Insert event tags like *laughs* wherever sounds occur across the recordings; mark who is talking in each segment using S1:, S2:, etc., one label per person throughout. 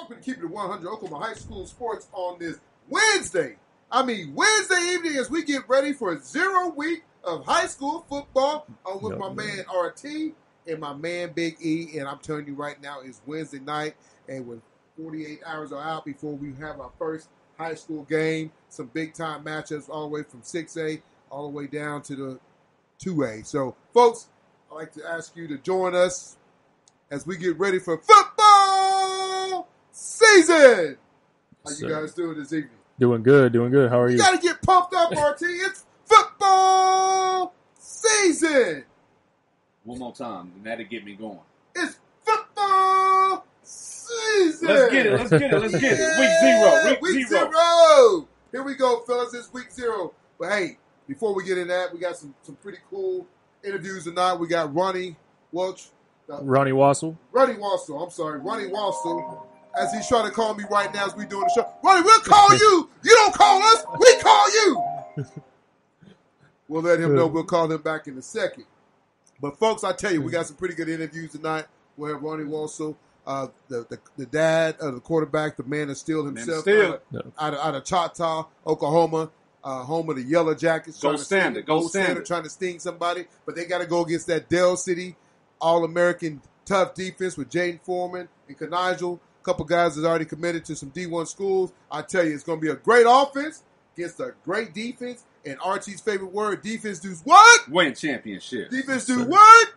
S1: Welcome to Keep It 100 Oklahoma High School Sports on this Wednesday. I mean, Wednesday evening as we get ready for a zero week of high school football. I'm with my man RT and my man Big E. And I'm telling you right now, it's Wednesday night. And when 48 hours are out before we have our first high school game, some big time matchups all the way from 6A all the way down to the 2A. So, folks, I'd like to ask you to join us as we get ready for football season. How you guys doing this evening?
S2: Doing good, doing good. How are
S1: You
S2: you?
S1: got to get pumped up, RT. It's football season.
S3: One more time, and that'll get me going.
S1: It's football season.
S3: Let's get it. Let's get it. Let's get it. Week zero. Week,
S1: week
S3: zero.
S1: zero. Here we go, fellas. It's week zero. But hey, before we get in that, we got some some pretty cool interviews tonight. We got Ronnie Welch, uh,
S2: Ronnie Wasel.
S1: Ronnie Wasel. I'm sorry, Ronnie Wasel. As he's trying to call me right now as we doing the show. Ronnie, we'll call *laughs* you. You don't call us. We call you. We'll let him know. We'll call him back in a second. But folks, I tell you, we got some pretty good interviews tonight. We'll have Ronnie Wasel, uh, the, the the dad of the quarterback, the man of steel
S3: Man of
S1: himself,
S3: Steel.
S1: out of- out, of, out of Choctaw, Oklahoma, uh, home of the Yellow Jackets.
S3: Go
S1: trying to
S3: Standard,
S1: sting-
S3: go Standard.
S1: trying to sting somebody, but they got to go against that Del City All American tough defense with Jaden Foreman and Kanigel. A couple guys that's already committed to some D1 schools. I tell you, it's going to be a great offense against a great defense. And Archie's favorite word, defense does what?
S3: Win championship.
S1: Defense do what?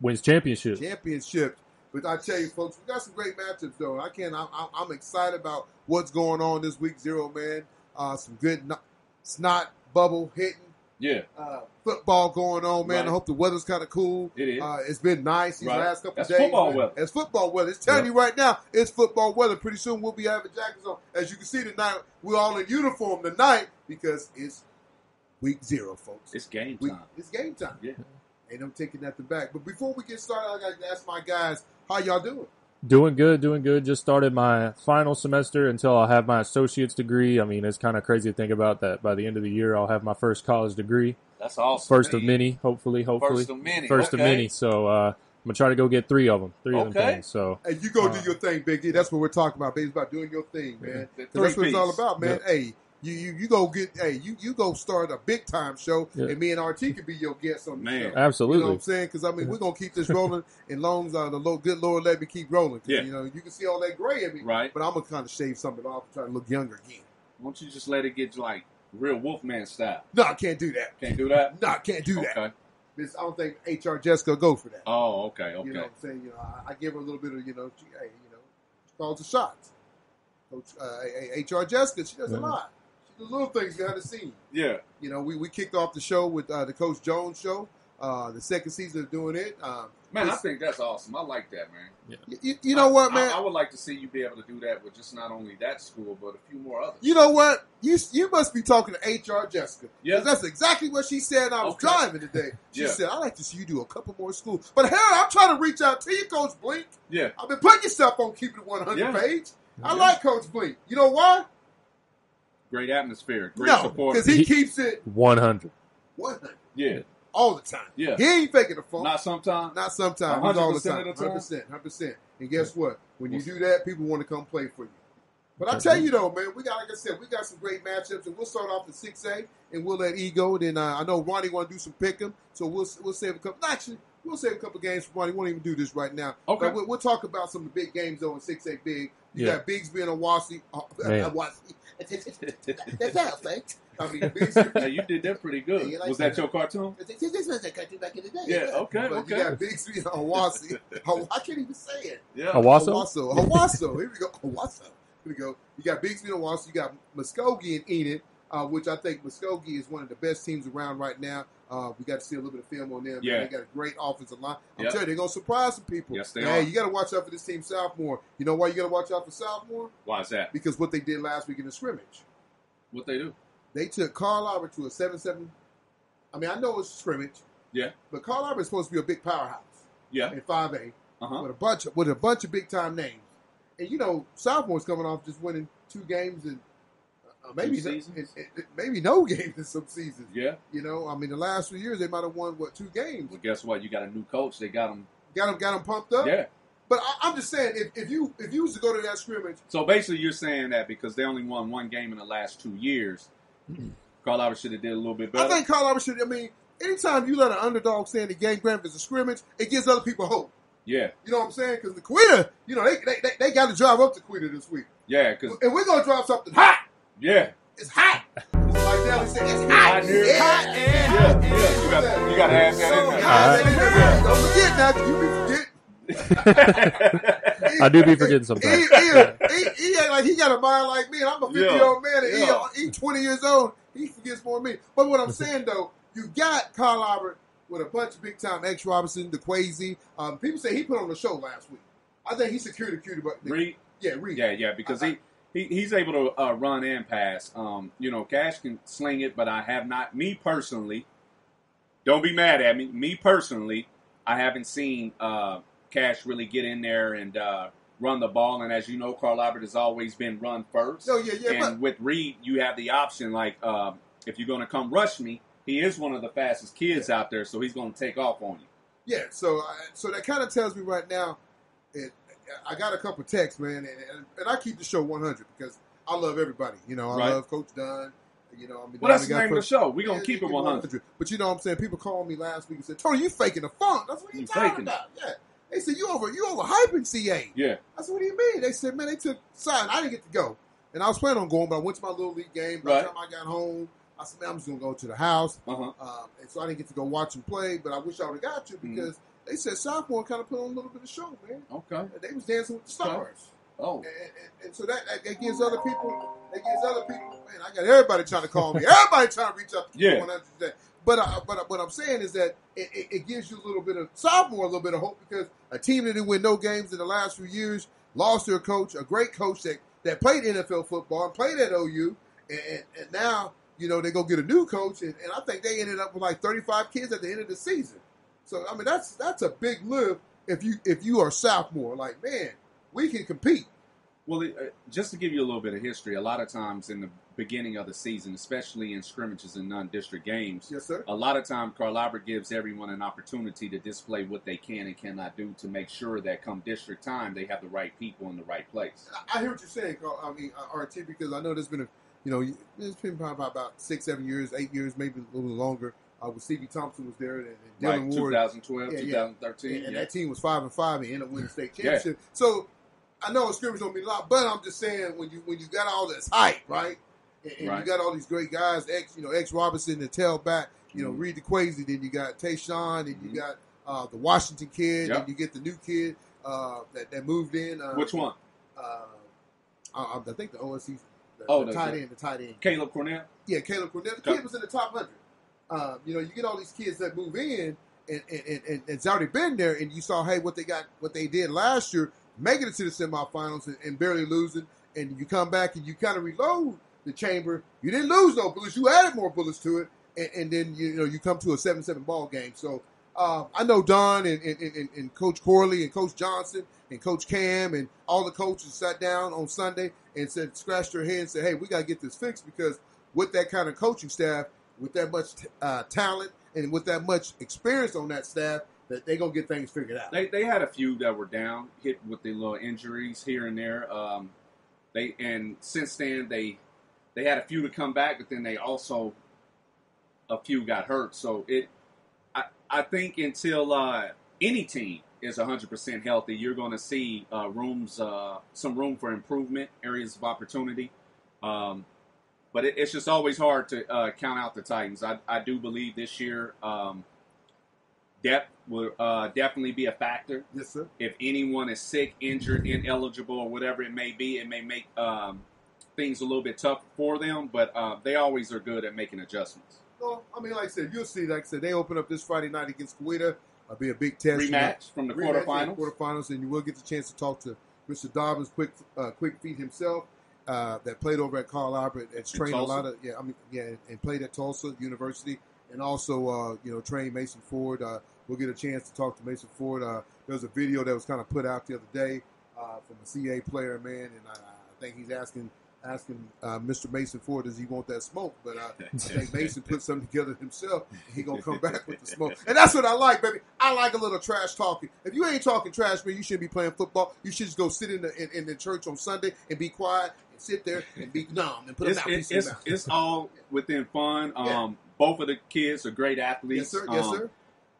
S2: Wins championship.
S1: championship. But I tell you, folks, we got some great matchups though. I can't. I'm, I'm- I'm excited about what's going on this week zero, man. Uh, some good no- snot bubble hitting
S3: Yeah,
S1: uh, football going on, man.
S3: Right.
S1: I hope the weather's kind of cool.
S3: it is.
S1: Uh, it's been nice these
S3: Right.
S1: last couple
S3: That's
S1: days.
S3: football
S1: man.
S3: weather.
S1: It's football weather. It's telling you right now, it's football weather. Pretty soon we'll be having jackets on. As you can see tonight, we're all in uniform tonight because it's week zero, folks.
S3: it's game time.
S1: it's game time.
S3: Yeah.
S1: Ain't no taking nothing back. But before we get started, I got to ask my guys, how y'all doing?
S2: Doing good, doing good. Just started my final semester until I'll have my associate's degree. I mean, it's kind of crazy to think about that. By the end of the year, I'll have my first college degree.
S3: That's awesome.
S2: First of many, hopefully, hopefully.
S3: First of many.
S2: First
S3: okay.
S2: of many. So uh, I'm gonna try to go get three of them. Three of them
S3: Okay.
S2: things. So
S1: Hey, you go
S2: Uh,
S1: do your thing, Big D. That's what we're talking about, baby. It's about doing your thing, man.
S3: The
S1: 'Cause that's what it's all about, man. Hey, you, you you go get hey you you go start a big time show,
S2: Yeah.
S1: and me and RT could be your guest on the
S3: Man.
S1: show. You know
S2: absolutely.
S1: what I'm saying? Because I mean, we're gonna keep this rolling, and long as uh, the Lord, good Lord let me keep rolling.
S3: Yeah.
S1: You know, you can see all that gray in me,
S3: Right.
S1: but I'm gonna kind of shave something off and try to look younger again.
S3: Why don't you just let it get like real Wolfman style?
S1: No, I can't do that.
S3: Can't do that.
S1: No, I can't do that.
S3: Okay.
S1: This, I don't think HR Jessica go for that.
S3: Oh, okay. Okay.
S1: You know what I'm saying? You know, I, I give her a little bit of, you know, she, hey, you know, she calls the shots. Coach, uh, hey, hey, HR Jessica, she does a lot. She does little things behind the scenes.
S3: yeah.
S1: You know, we, we kicked off the show with uh, the Coach Jones show, uh, the second season of doing it. Um,
S3: Man, I think that's awesome. I like that, man.
S1: y- y- you know what, man?
S3: I, I would like to see you be able to do that with just not only that school, but a few more others.
S1: you know what? You you must be talking to HR Jessica.
S3: Yeah.
S1: That's exactly what she said. I was
S3: Okay.
S1: driving today. She
S3: Yeah.
S1: said, "I'd like to see you do a couple more schools." But hell, I'm trying to reach out to you, Coach Blink.
S3: Yeah.
S1: I've been putting yourself on Keep It 100
S3: Yeah.
S1: page. I
S3: Yeah.
S1: like Coach Blink. You know why?
S3: Great atmosphere. Great
S1: no,
S3: support.
S1: because he
S2: He-
S1: keeps it
S2: 100.
S1: 100
S3: Yeah.
S1: all the time.
S3: Yeah.
S1: He ain't faking the phone.
S3: Not sometimes.
S1: Not sometimes. He's all the time.
S3: of the time?
S1: 100%. 100%. And guess what? When you do that, people want to come play for you. But I tell you though, man, we got like I said, we got some great matchups, and we'll start off the six A, and we'll let E go. Then uh, I know Ronnie want to do some pick'em, so we'll we'll save a couple. Actually, we'll save a couple games for Ronnie. We won't even do this right now.
S3: Okay.
S1: But we'll, we'll talk about some of the big games though in six A big. You
S2: Yeah.
S1: got Bixby and Awasi. Uh,
S2: Man.
S1: That's how thanks. I mean, *laughs* Bixby.
S3: Hey, you did that pretty good.
S1: Yeah, like
S3: was that
S1: that.
S3: your cartoon?
S1: This was a country back in the day.
S3: Yeah, okay,
S1: But
S3: okay.
S1: You got Bixby and Awasi. Haw- *laughs* I can't even say it.
S3: Yeah.
S2: Hawasso?
S1: Hawasso. Hawasso. Here we go. Hawasso. Here we go. You got Bixby and Hawasso. You got Muskogee and Enid, uh, which I think Muskogee is one of the best teams around right now. Uh, we got to see a little bit of film on them. man.
S3: Yeah.
S1: They got a great offensive line. I'm
S3: Yeah.
S1: telling you, they're going to surprise some people.
S3: Yes, they
S1: hey,
S3: are.
S1: you got to watch out for this team, Southmoore. You know why you got to watch out for Southmoore?
S3: Why is that?
S1: Because what they did last week in the scrimmage.
S3: What they do?
S1: They took Carl Albert to a 7 7. I mean, I know it's scrimmage.
S3: Yeah.
S1: But Carl Albert is supposed to be a big powerhouse
S3: Yeah.
S1: in 5A.
S3: Uh huh.
S1: with a bunch of, with a bunch of big time names. And you know, Southmoore's coming off just winning two games and maybe
S3: Two
S1: it- it- maybe no *laughs* games in some seasons.
S3: Yeah.
S1: You know, I mean, the last few years they might have won what two games.
S3: Well, guess what? You got a new coach. They got them.
S1: Got them, got them pumped up.
S3: Yeah.
S1: But I, I'm just saying, if, if you if you was to go to that scrimmage,
S3: So basically, you're saying that because they only won one game in the last two years, mm-hmm. Carl Albert should have did a little bit better.
S1: I think Carl Albert should. I mean, anytime you let an underdog stay in the game, granted it's a scrimmage, it gives other people hope.
S3: yeah,
S1: You know what I'm saying? Because the Coweta, you know, they they, they, they got to drive up to Coweta this week,
S3: yeah, because
S1: and we're gonna drop something hot.
S3: Yeah,
S1: It's hot. It's like Nelly said, it's hot.
S3: Hot here.
S1: It's hot.
S3: yeah, yeah. You got you got to have that in
S1: So
S3: there.
S1: hot.
S2: Alright.
S1: Don't forget now, you be forget. *laughs*
S2: I do be forgetting
S1: He,
S2: sometimes.
S1: he, he, he act like he got a mind like me, and I'm a 50 year old man, and
S3: Yeah.
S1: he, he 20 years old. He forgets more than me. But what I'm saying though, you got Carl Albert with a bunch of big time X Robinson, the Quasi. Um, people say he put on the show last week. I think he secured the cutie, but
S3: Reed,
S1: yeah, Reed.
S3: yeah, yeah, because he. He, he's able to uh, run and pass. Um, you know, Cash can sling it, but I have not. Me personally, don't be mad at me. Me personally, I haven't seen uh, Cash really get in there and uh, run the ball. And as you know, Carl Albert has always been run first.
S1: No, yeah, yeah,
S3: and with Reed, you have the option like um, if you're going to come rush me, he is one of the fastest kids out there, so he's going to take off on you.
S1: Yeah, so uh, so that kind of tells me right now, it, I got a couple texts, man, and, and, I keep the show 100 because I love everybody. You know, I
S3: Right.
S1: love Coach Dunn. You know, I mean,
S3: Well, that's the name of the show. We're going to keep it 100.
S1: But you know what I'm saying? People called me last week and said, Tony, you faking the funk. That's what you
S3: You
S1: talking
S3: it.
S1: about. Yeah. They said, you over you over hyping CA.
S3: Yeah.
S1: I said, what do you mean? They said, man, they took sign. I didn't get to go. And I was planning on going, but I went to my little league game. By
S3: Right.
S1: the time I got home, I said, man, I'm just going to go to the house.
S3: Uh-huh.
S1: Um, and so I didn't get to go watch them play, but I wish I would have got to
S3: Mm-hmm.
S1: They said Southmoore kind of put on a little bit of show, man.
S3: Okay.
S1: They was dancing with the stars.
S3: Oh.
S1: And, and, and so that, that, that gives other people, that gives other people, man, I got everybody trying to call me. *laughs* Everybody trying to reach out to me.
S3: Yeah.
S1: 100 today. But, uh, but uh, what I'm saying is that it, it, it gives you a little bit of, Southmoore, a little bit of hope because a team that didn't win no games in the last few years lost their coach, a great coach that, that played NFL football and played at OU. And, and, and now, you know, they go get a new coach. And, and I think they ended up with like 35 kids at the end of the season. So, I mean, that's that's a big lift if you if you are Southmoore. Like, man, we can compete.
S3: Well, it, uh, just to give you a little bit of history, a lot of times in the beginning of the season, especially in scrimmages and non-district games,
S1: Yes, sir.
S3: a lot of time Carl Albert gives everyone an opportunity to display what they can and cannot do to make sure that come district time they have the right people in the right place.
S1: I- I hear what you're saying, Carl. I mean, uh, RT, because I know there's been a, you know, it's been probably about six, seven years, eight years, maybe a little longer. Uh, with Stevie Thompson was there, and, and
S3: Right,
S1: Dylan Ward,
S3: 2012,
S1: Yeah, yeah.
S3: 2013.
S1: and, and
S3: yeah.
S1: that team was five and five and ended up winning the state
S3: Yeah.
S1: championship. So I know a scrimmage don't mean a lot, but I'm just saying when you when you got all this hype, right, and, and
S3: Right.
S1: you got all these great guys, ex you know ex Robinson, the tailback, you know
S3: Mhm.
S1: Reed the Quasi, then you got Tayshawn, and you got uh, the Washington kid,
S3: Yep.
S1: and you get the new kid uh, that that moved in. Uh,
S3: Which one?
S1: Uh, I, I think the OSC. The,
S3: Oh,
S1: the
S3: the-
S1: tight end, the tight end.
S3: Caleb Cornell?
S1: Yeah, Caleb Cornell. The kid was in the top hundred. Um, you know, you get all these kids that move in, and, and, and, and it's already been there, and you saw, hey, what they got, what they did last year, making it to the semifinals and, and barely losing, and you come back and you kind of reload the chamber. You didn't lose no bullets, you added more bullets to it, and, and then you know you come to a seven-seven ball game. So uh, I know Don and, and, and, and Coach Corley and Coach Johnson and Coach Cam and all the coaches sat down on Sunday and said, scratched their head and said, hey, we got to get this fixed because with that kind of coaching staff, with that much uh, talent and with that much experience on that staff, that they're gonna get things figured out.
S3: They, they had a few that were down, hit with the little injuries here and there. Um, they and since then they they had a few to come back, but then they also a few got hurt. So it, I I think until uh, any team is 100% healthy, you're going to see uh, rooms uh, some room for improvement, areas of opportunity. Um, but it, it's just always hard to uh, count out the Titans. I, I do believe this year um, depth will uh, definitely be a factor
S1: yes, sir.
S3: if anyone is sick, injured, ineligible, or whatever it may be, it may make um, things a little bit tough for them. But uh, they always are good at making adjustments.
S1: Well, I mean, like I said, you'll see. Like I said, they open up this Friday night against Coweta. It'll be a big test.
S3: Rematch from the quarterfinals.
S1: quarterfinals, and you will get the chance to talk to Mr. Dobbins, quick, uh, quick feet himself, uh, that played over at Carl Albert. That's trained a lot of yeah, I mean yeah, and played at Tulsa University, and also uh, you know trained Mason Ford. Uh, we'll get a chance to talk to Mason Ford. Uh, there was a video that was kind of put out the other day uh, from a CA player, man, and I, I think he's asking asking uh, Mr. Mason Ford, does he want that smoke? But uh, I *laughs* think Mason put something together himself. And he gonna come back with the smoke, *laughs* and that's what I like, baby. I like a little trash talking. If you ain't talking trash, man, you shouldn't be playing football. You should just go sit in the in, in the church on Sunday and be quiet and sit there and be numb and put a
S3: It's,
S1: mouthpiece
S3: it's, it's,
S1: your mouth.
S3: it's all within fun. *laughs* Um,
S1: Yeah.
S3: Both of the kids are great athletes.
S1: Yes, sir. Yes,
S3: Um,
S1: sir.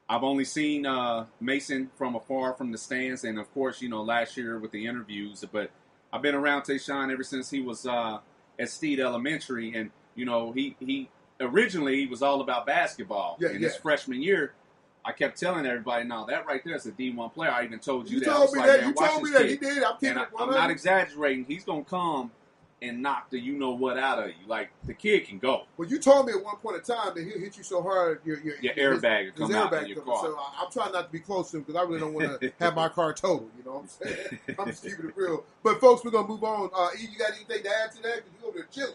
S3: I've only seen uh, Mason from afar from the stands, and of course, you know, last year with the interviews. But I've been around Tayshawn ever since he was uh, at Steed Elementary, and you know, he he originally he was all about basketball.
S1: Yeah,
S3: in
S1: yeah.
S3: his freshman year, I kept telling everybody, "No, that right there is a D one player." I even told you,
S1: You
S3: that.
S1: Told me
S3: like,
S1: that. You told me that. He did. I'm
S3: And I'm not exaggerating. He's gonna come and knock the you know what out of you. Like the kid can go.
S1: Well, you told me at one point in time that he'll hit you so hard, your your,
S3: Your
S1: his-
S3: airbag
S1: his
S3: will come out
S1: airbag
S3: in your car.
S1: So I, I'm trying not to be close to him because I really don't want to *laughs* have my car totaled. You know what I'm saying? I'm just keeping it real. But folks, we're gonna move on. Uh, E, you got anything to add to that? Because you over there chilling.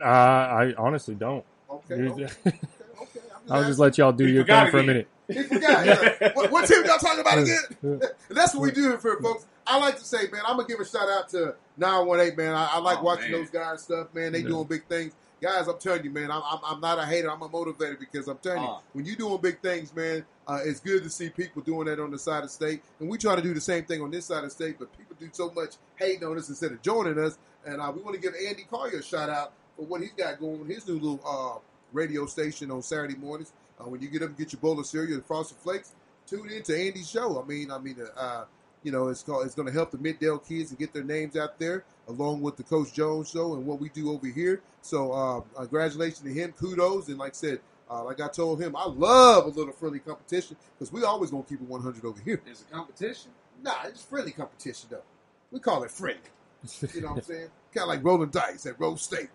S2: Uh, I honestly don't.
S1: Okay. Okay. okay, okay. I'm *laughs*
S2: I'll just let y'all do
S3: He
S2: your thing for a minute.
S1: He forgot. Yeah. what, what team y'all talking about again? *laughs* That's what we do here for folks. I like to say, man, I'm gonna give a shout out to 918, man. I, I like
S3: Oh,
S1: watching
S3: man.
S1: those guys stuff, man. They
S2: Yeah.
S1: doing big things. Guys, I'm telling you, man, I'm, I'm, I'm not a hater. I'm a motivator because I'm telling you,
S3: Uh.
S1: when you're doing big things, man, uh, it's good to see people doing that on the side of state. And we try to do the same thing on this side of state, but people do so much hating on us instead of joining us. And uh, we want to give Andy Collier a shout out for what he's got going on his new little uh, radio station on Saturday mornings. Uh, when you get up and get your bowl of cereal and frosted flakes, tune in to Andy's show. I mean, I mean, uh, you know, it's called, it's going to help the Middale kids and get their names out there, along with the Coach Jones show and what we do over here. So, uh, uh, congratulations to him. Kudos, and like I said, uh, like I told him, I love a little friendly competition because we always going to keep it 100 over here.
S3: There's a competition.
S1: Nah, it's friendly competition though. We call it friendly. *laughs* You know what I'm saying? Kind of like rolling dice at Rose State.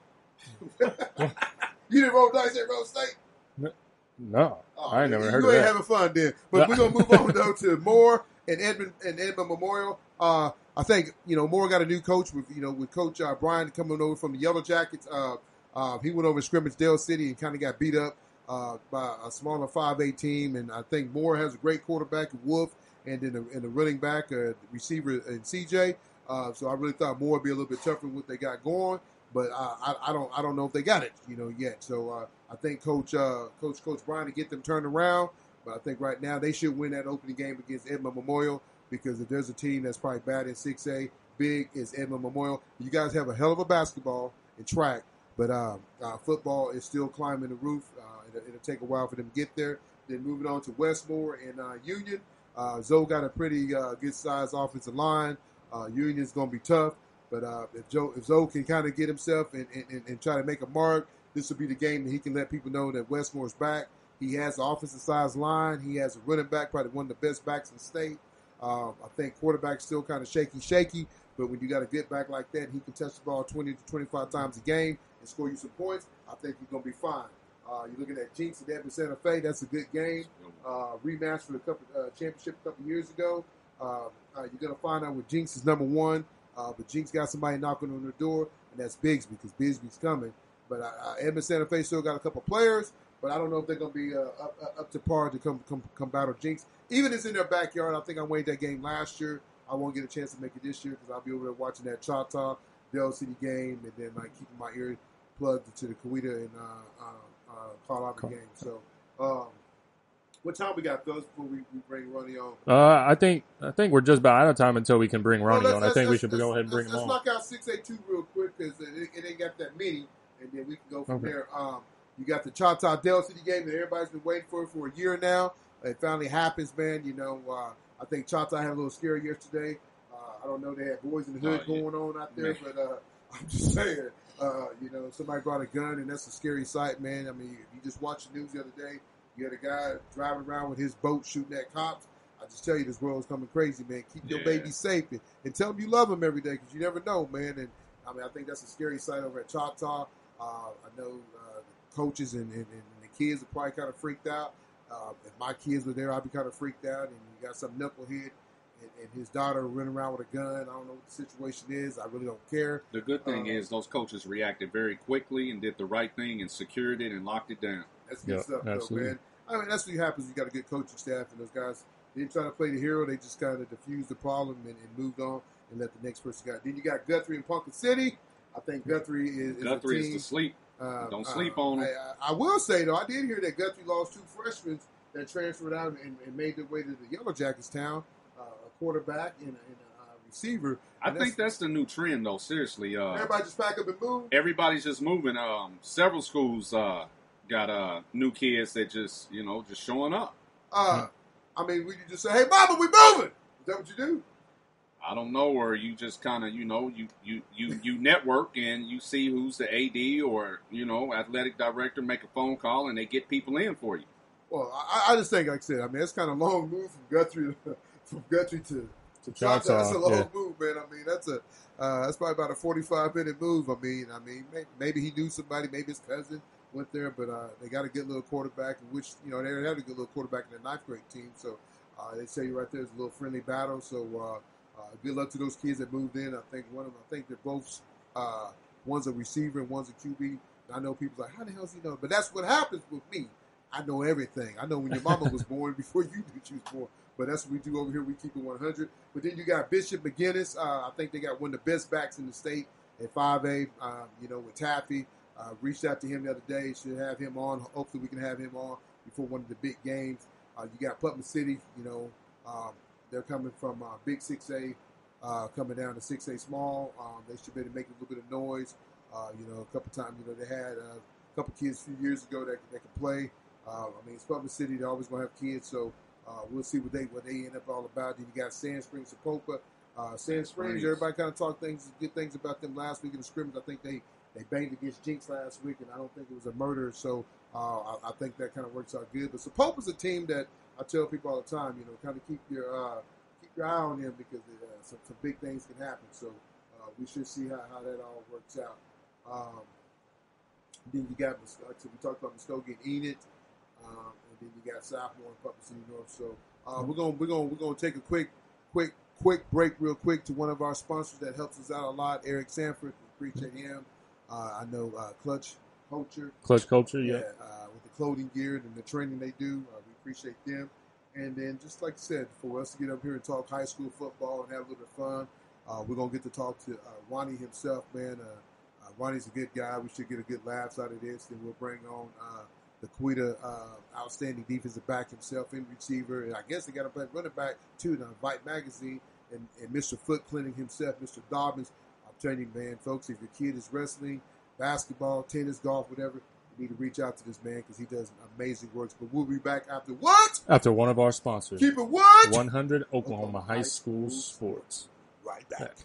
S1: *laughs* you didn't roll dice at Rose State?
S2: No,
S1: Oh,
S2: I never heard
S1: you ain't having fun then. But we're gonna move on though to Moore and Edmond and Edmond Memorial. Uh, I think you know Moore got a new coach with you know with Coach uh, Brian coming over from the Yellow Jackets. Uh, uh, he went over to scrimmage Del City and kind of got beat up uh, by a smaller five A team. And I think Moore has a great quarterback, Wolf, and then a, and a running back, uh, receiver, and CJ. Uh, so I really thought Moore would be a little bit tougher than what they got going. But uh, I, I don't I don't know if they got it you know yet. So uh, I think Coach uh, Coach Coach Brian to get them turned around. But I think right now they should win that opening game against Edmond Memorial because if there's a team that's probably bad in 6A, big is Edmond Memorial. You guys have a hell of a basketball and track, but uh, football is still climbing the roof. Uh, it'll, it'll take a while for them to get there. Then moving on to Westmoore and uh, Union. Uh, Zoe got a pretty uh, good sized offensive line. Uh, Union's going to be tough, but if Joe if Zoe can kind of get himself and, and, and try to make a mark, this will be the game that he can let people know that Westmoore's back. He has an offensive size line. He has a running back, probably one of the best backs in the state. Um, I think quarterback's still kind of shaky, shaky. But when you got a good back like that, he can touch the ball 20 to 25 times a game and score you some points. I think he's going to be fine. Uh, you're looking at Jenks and Edmond Santa Fe. That's a good game. Uh, rematch for the couple, uh, championship a couple years ago. Uh, uh, you're going to find out what Jenks is number one. Uh, but Jenks got somebody knocking on their door, and that's Bixby because Bixby's coming. But I, uh, Edmond Santa Fe still got a couple players, but I don't know if they're going to be uh, up, up- up to par to come come come battle Jenks. Even if it's in their backyard. I think I went that game last year. I won't get a chance to make it this year because I'll be over there watching that Choctaw Del City game, and then like keeping my ear plugged to the Coweta and uh, uh, uh, Carl
S2: Cool.
S1: game. So, um, what time we got, fellas, before we, we bring Ronnie on?
S2: Uh, I think I think we're just about out of time until we can bring Ronnie
S1: Well,
S2: on. I think we should go ahead and bring him
S1: let's knock out six eight two real quick because it, it ain't got that many, and then we can go from
S2: Okay.
S1: there. Um, you got the Choctaw Del City game that everybody's been waiting for for a year now. It finally happens, man. You know, uh, I think Choctaw had a little scare yesterday. Uh, I don't know they had boys in the hood
S3: Oh, yeah.
S1: going on out there,
S3: Man.
S1: but uh, *laughs* I'm just saying, uh, you know, somebody brought a gun, and that's a scary sight, man. I mean, if you just watched the news the other day, you had a guy driving around with his boat shooting at cops. I just tell you, this world's coming crazy, man. Keep your
S3: Yeah.
S1: baby safe and, and tell them you love them every day because you never know, man. And I mean, I think that's a scary sight over at Choctaw. Uh, I know uh, the coaches and, and, and the kids are probably kind of freaked out. Uh, if my kids were there, I'd be kind of freaked out. And you got some knucklehead and, and his daughter running around with a gun. I don't know what the situation is. I really don't care.
S3: The good thing
S1: Uh,
S3: is those coaches reacted very quickly and did the right thing and secured it and locked it down.
S1: That's good
S2: Yeah,
S1: stuff, though, man. I mean, that's what happens. You got a good coaching staff, and those guys they didn't try to play the hero. They just kind of diffused the problem and, and moved on and let the next person go. Then you got Guthrie and Putnam City. I think Guthrie is, is
S3: Guthrie is to sleep.
S1: Uh,
S3: Don't
S1: uh,
S3: sleep on 'em.
S1: I, I will say though, I did hear that Guthrie lost two freshmen that transferred out and, and made their way to the Yellow Jackets town, uh, a quarterback and, a- and a uh, receiver.
S3: I
S1: And
S3: think that's the new trend, though. Seriously, uh,
S1: everybody just pack up and move.
S3: everybody's just moving. Um, several schools uh, got uh, new kids that just you know just showing up.
S1: Uh, I mean, we just say, "Hey, Mama, we moving." Is that what you do?
S3: I don't know, or you just kind of you know you you you you network and you see who's the AD or you know athletic director, make a phone call and they get people in for you.
S1: Well, I, I just think, like I said, I mean, it's kind of long move from Guthrie *laughs* from Guthrie to to Choctaw.
S2: Choctaw,
S1: That's a long
S2: yeah.
S1: move, man. I mean, that's a uh, that's probably about a forty-five minute move. I mean, I mean, maybe, maybe he knew somebody, maybe his cousin went there, but uh, they got a good little quarterback, which you know they had a good little quarterback in the ninth grade team. So uh, they say right there's a little friendly battle. So uh, good luck to those kids that moved in. I think one of them, I think they're both uh, one's a receiver and one's a QB. I know people like, how the hell does he know? But that's what happens with me. I know everything. I know when your mama was born *laughs* before you knew she was born. But that's what we do over here. We keep it 100. But then you got Bishop McGuinness. Uh, I think they got one of the best backs in the state at 5A, um, you know, with Taffy. Uh, reached out to him the other day. Should have him on. Hopefully we can have him on before one of the big games. Uh, you got Putnam City, you know, um, they're coming from uh, Big 6A, uh, coming down to 6A small. Um, they should be able to make a little bit of noise. Uh, you know, a couple times, you know, they had uh, a couple kids a few years ago that, that could play. Uh, I mean, it's Putnam City. They're always going to have kids, so uh, we'll see what they what they end up all about. Then you got Sand Springs, Sapulpa. Uh, Sand Springs,
S3: Springs.
S1: everybody kind of talked things, good things about them last week in the scrimmage. I think they, they banged against Jenks last week, and I don't think it was a murder. So uh, I, I think that kind of works out good. But Sapulpa's a team that I tell people all the time, you know, kind of keep your uh, keep your eye on them because uh, some, some big things can happen. So uh, we should see how, how that all works out. Um, then you got, like we talked about Muskogee and Enid, um, and then you got Southmoore and Putnam City North. So uh, we're gonna we're gonna we're gonna take a quick quick quick break real quick to one of our sponsors that helps us out a lot, Eric Sanford. We appreciate him. Uh, I know uh, Clutch Culture,
S2: Clutch culture,
S1: yeah,
S2: yeah.
S1: uh, with the clothing gear and the training they do. Uh, appreciate them. And then, just like I said, for us to get up here and talk high school football and have a little bit of fun, uh, we're gonna get to talk to uh, Ronnie himself, man. Uh, uh, Ronnie's a good guy. We should get a good laughs out of this. Then we'll bring on uh, the Coweta uh, outstanding defensive back himself and receiver. And I guess they got to play running back too. The Invite Magazine and, and Mr. Foot Clinic himself, Mr. Dobbins. I'm telling you, man, folks, if your kid is wrestling, basketball, tennis, golf, whatever, need to reach out to this man because he does amazing works. But we'll be back after what?
S2: After one of our sponsors,
S1: Keep it what?
S2: 100 Oklahoma High School Sports.
S1: Right back.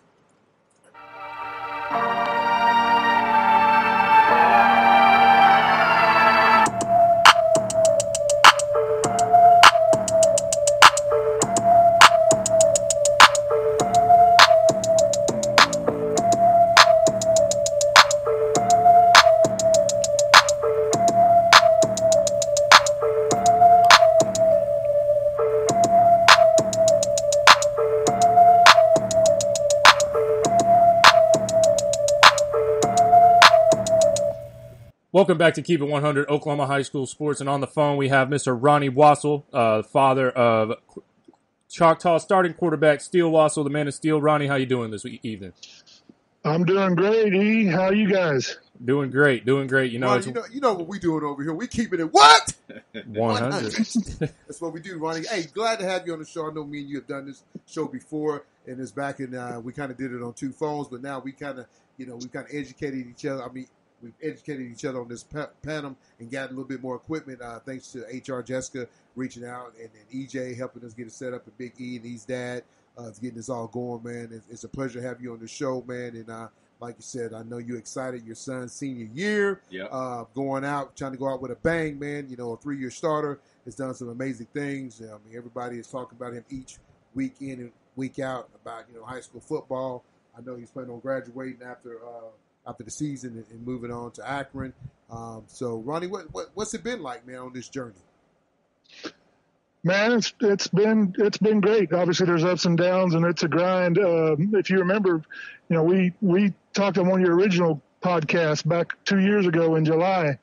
S2: Welcome back to Keep It 100 Oklahoma High School Sports. And on the phone, we have Mr. Ronnie Wasel, uh, father of Choctaw starting quarterback Steele Wasel, the man of steel. Ronnie, how you doing this evening?
S4: I'm doing great, E. How you guys?
S2: Doing great, doing great. You know,
S1: Ronnie, you know, you know what we doing over here. We keeping it what? *laughs*
S2: 100. *laughs*
S1: That's what we do, Ronnie. Hey, glad to have you on the show. I know me and you have done this show before, and it's back in. Uh, we kind of did it on two phones, but now we kind of, you know, we kind of educated each other. I mean, we've educated each other on this pa- Panem and got a little bit more equipment. Uh, thanks to HR Jessica reaching out, and then EJ helping us get it set up, and Big E and E's dad uh, getting this all going, man. It's, it's a pleasure to have you on the show, man. And uh, like you said, I know you're excited. Your son's senior year
S3: Yep.
S1: uh, going out, trying to go out with a bang, man. You know, a three-year starter has done some amazing things. I mean, everybody is talking about him each week in and week out about you know high school football. I know he's planning on graduating after uh, after the season and, moving on to Akron. Um, so, Ronnie, what, what what's it been like, man, on this journey?
S4: Man, it's it's been it's been great. Obviously, there's ups and downs, and it's a grind. Um, if you remember, you know, we we talked on one of your original podcasts back two years ago in July,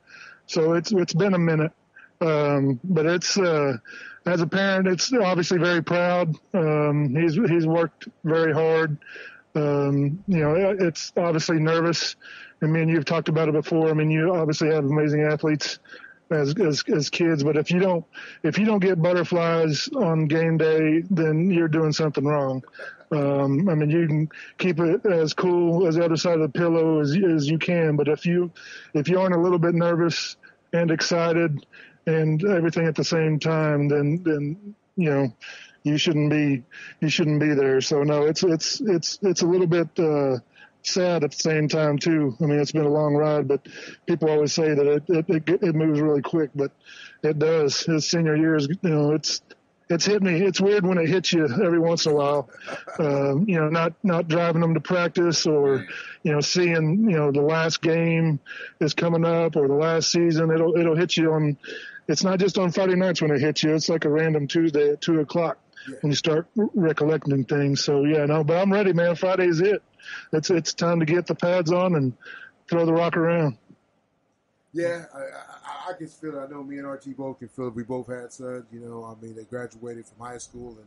S4: so it's it's been a minute. Um, but it's uh, as a parent, it's obviously very proud. Um, he's he's worked very hard. Um, you know, it's obviously nervous. I mean, you've talked about it before. I mean, you obviously have amazing athletes as, as as kids, but if you don't if you don't get butterflies on game day, then you're doing something wrong. Um, I mean, you can keep it as cool as the other side of the pillow as as you can, but if you if you aren't a little bit nervous and excited and everything at the same time, then then you know you shouldn't be you shouldn't be there. So no, it's it's it's it's a little bit uh, sad at the same time too. I mean, it's been a long ride, but people always say that it it, it, it moves really quick, but it does. His senior years, you know, it's it's hit me. It's weird when it hits you every once in a while. Um, you know, not not driving them to practice or you know seeing you know the last game is coming up or the last season. It'll it'll hit you on. It's not just on Friday nights when it hits you. It's like a random Tuesday at two o'clock when you start recollecting things. So yeah, no, but I'm ready, man. Friday is it. It's it's time to get the pads on and throw the rock around.
S1: Yeah, I, I, I can feel it. I know me and RT both can feel it. We both had sons. You know, I mean, they graduated from high school and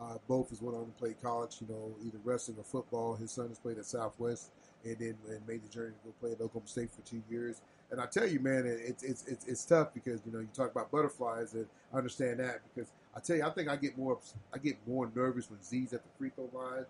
S1: uh, both has went on to play college. You know, either wrestling or football. His son has played at Southwest and then and made the journey to go play at Oklahoma State for two years. And I tell you, man, it's it's it's, it's tough because you know you talk about butterflies, and I understand that because I tell you, I think I get more I get more nervous when Z's at the free throw line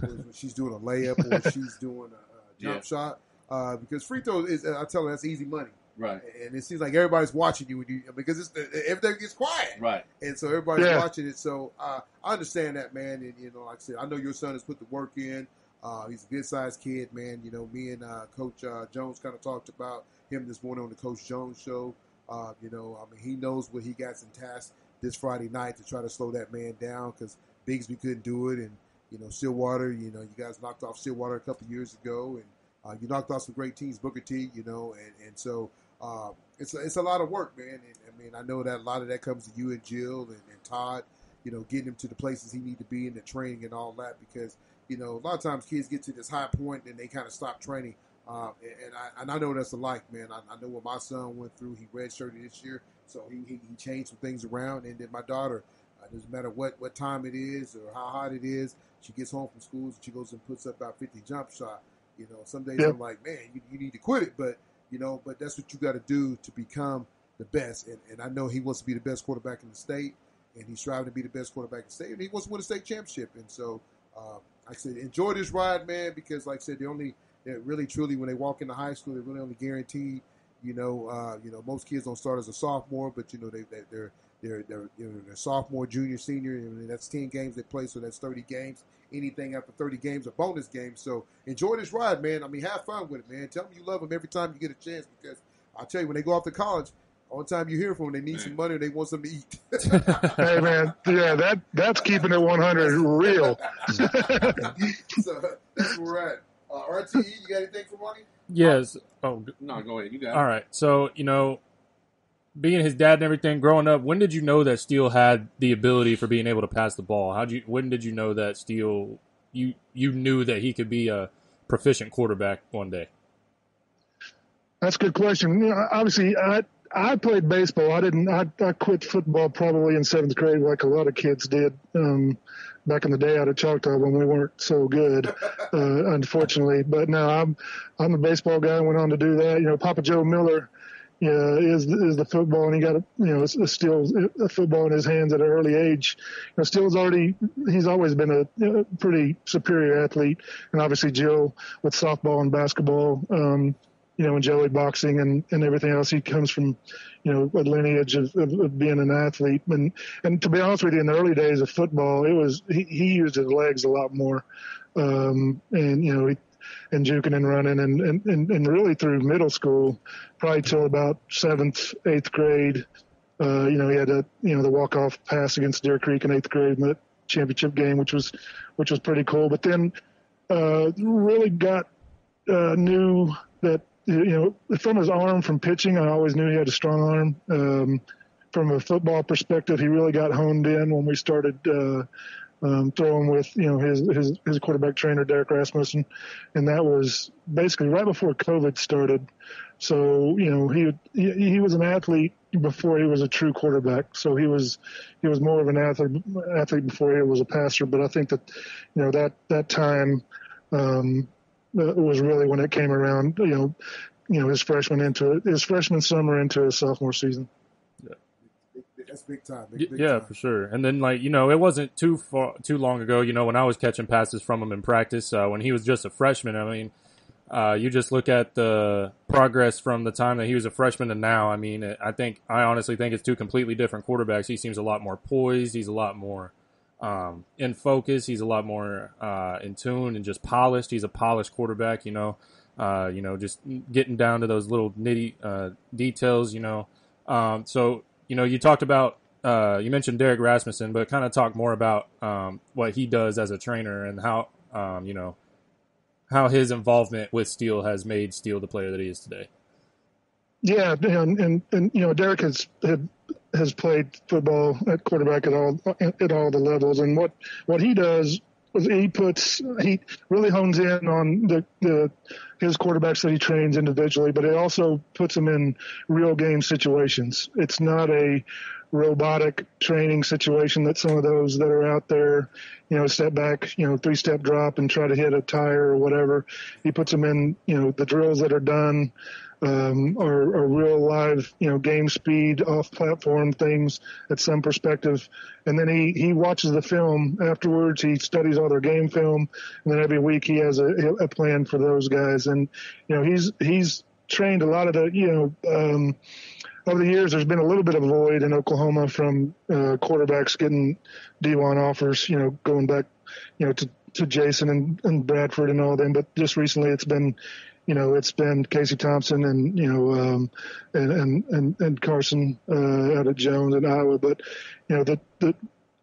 S1: when she's doing a layup or *laughs* she's doing a, a jump yeah. shot uh, because free throw is I tell her that's easy money.
S3: Right.
S1: And it seems like everybody's watching you, you because it's, everything gets quiet.
S3: Right.
S1: And so everybody's yeah. watching it. So uh, I understand that, man. And you know, like I said, I know your son has put the work in. Uh, he's a good sized kid, man. You know, me and uh, Coach uh, Jones kind of talked about him this morning on the Coach Jones show. Uh, you know, I mean, he knows what he got some tasks this Friday night to try to slow that man down because Bixby couldn't do it, and you know, Stillwater. You know, you guys knocked off Stillwater a couple years ago, and uh, you knocked off some great teams, Booker T. You know, and and so uh, it's a, it's a lot of work, man. And, I mean, I know that a lot of that comes to you and Jill and, and Todd. You know, getting him to the places he need to be in the training and all that because you know, a lot of times kids get to this high point and they kind of stop training. Uh, and, and, I, and I know that's a like, man. I, I, know what my son went through. He redshirted this year, so he, he, he changed some things around. And then my daughter, uh, doesn't matter what, what time it is or how hot it is, she gets home from school and she goes and puts up about 50 jump shot. You know, some days yep. I'm like, man, you, you need to quit it, but you know, but that's what you got to do to become the best. And, and I know he wants to be the best quarterback in the state, and he's striving to be the best quarterback in the state, and he wants to win a state championship. And so, um, like I said, enjoy this ride, man, because like I said, they only really truly when they walk into high school, they're really only guaranteed. You know, uh, you know, most kids don't start as a sophomore, but you know they, they they're they're they're, you know, they're sophomore, junior, senior. I mean, that's ten games they play, so that's thirty games. Anything after thirty games, a bonus game. So enjoy this ride, man. I mean, have fun with it, man. Tell them you love them every time you get a chance, because I'll tell you when they go off to college, all the time you hear from them, they need some money, or they want something to eat. *laughs*
S4: hey man, yeah, that that's keeping it 100 real. *laughs*
S1: so that's where we're at. Uh, RTE, you got anything for money?
S2: Yes. Oh
S3: no, go ahead. You got.
S2: All
S3: it.
S2: right. So you know, being his dad and everything, growing up, when did you know that Steele had the ability for being able to pass the ball? How do you? When did you know that Steele? You you knew that he could be a proficient quarterback one day.
S4: That's a good question. You know, obviously, I I played baseball. I didn't. I, I quit football probably in seventh grade, like a lot of kids did um, back in the day out of Choctaw when we weren't so good, uh, unfortunately. But no, I'm I'm a baseball guy. Went on to do that. You know, Papa Joe Miller, know, is is the football, and he got a, you know still a football in his hands at an early age. You know, Steele's already he's always been a, a pretty superior athlete, and obviously Jill with softball and basketball. Um, you know, in jelly boxing and, and everything else. He comes from, you know, a lineage of, of, of, being an athlete. And, and to be honest with you, in the early days of football, it was, he, he used his legs a lot more. Um, and, you know, he, and juking and running and, and, and, and really through middle school, probably till about seventh, eighth grade. Uh, you know, he had a, you know, the walk off pass against Deer Creek in eighth grade in the championship game, which was, which was pretty cool. But then, uh, really got, uh, knew that you know, from his arm from pitching, I always knew he had a strong arm. Um, from a football perspective, he really got honed in when we started uh, um, throwing with you know his his his quarterback trainer Derek Rasmussen, and that was basically right before COVID started. So you know he he, he was an athlete before he was a true quarterback. So he was he was more of an athlete athlete before he was a passer. But I think that you know that that time um, was really when it came around. You know, you know his freshman into his freshman summer into his sophomore season.
S1: That's big time. Big, big
S2: yeah,
S1: time.
S2: for sure. And then like you know, it wasn't too far too long ago. You know, when I was catching passes from him in practice, uh, when he was just a freshman. I mean, uh, you just look at the progress from the time that he was a freshman to now. I mean, I think I honestly think it's two completely different quarterbacks. He seems a lot more poised. He's a lot more um, in focus. He's a lot more uh, in tune and just polished. He's a polished quarterback. You know, uh, you know, just getting down to those little nitty uh, details. You know, um, so you know, you talked about uh, you mentioned Derek Rasmussen, but kind of talk more about um, what he does as a trainer and how um, you know how his involvement with Steele has made Steele the player that he is today.
S4: Yeah, and and, and you know Derek has had, has played football at quarterback at all at all the levels, and what what he does is he puts he really hones in on the the his quarterbacks that he trains individually, but it also puts them in real game situations. It's not a robotic training situation that some of those that are out there, you know, step back, you know, three step drop and try to hit a tire or whatever. He puts them in, you know, the drills that are done um, are, are real live, you know, game speed, off platform things at some perspective. And then he, he watches the film afterwards. He studies all their game film. And then every week he has a, a plan for those guys. And, you know, he's, he's trained a lot of the, you know, um, over the years, there's been a little bit of a void in Oklahoma from uh, quarterbacks getting D1 offers, you know, going back, you know, to, to Jason and, and Bradford and all them. But just recently, it's been, you know, it's been Casey Thompson and, you know, um, and, and, and, and Carson uh, out at Jones in Iowa. But, you know, the, the,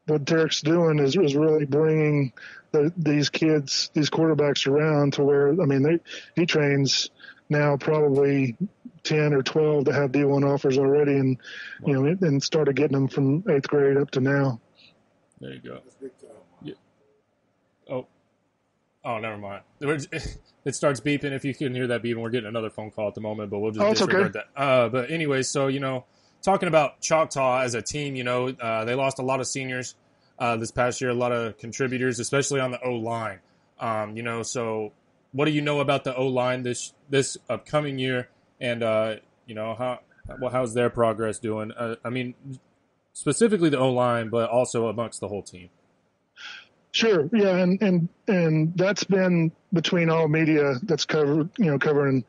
S4: what Derek's doing is, is really bringing the, these kids, these quarterbacks around to where, I mean, they, he trains now probably 10 or 12 that have D1 offers already and, you know, and started getting them from eighth grade up to now.
S2: There you go.
S1: That's big time.
S2: Oh, oh, never mind. *laughs* It starts beeping. If you can hear that beeping, we're getting another phone call at the moment, but we'll just
S4: Oh,
S2: disregard
S4: okay.
S2: that. Uh, but anyway, so you know, talking about Choctaw as a team, you know, uh, they lost a lot of seniors uh, this past year, a lot of contributors, especially on the O line. Um, you know, so what do you know about the O line this this upcoming year, and uh, you know how well how's their progress doing? Uh, I mean, specifically the O line, but also amongst the whole team.
S4: Sure. Yeah. And, and, and that's been between all media that's covered, you know, covering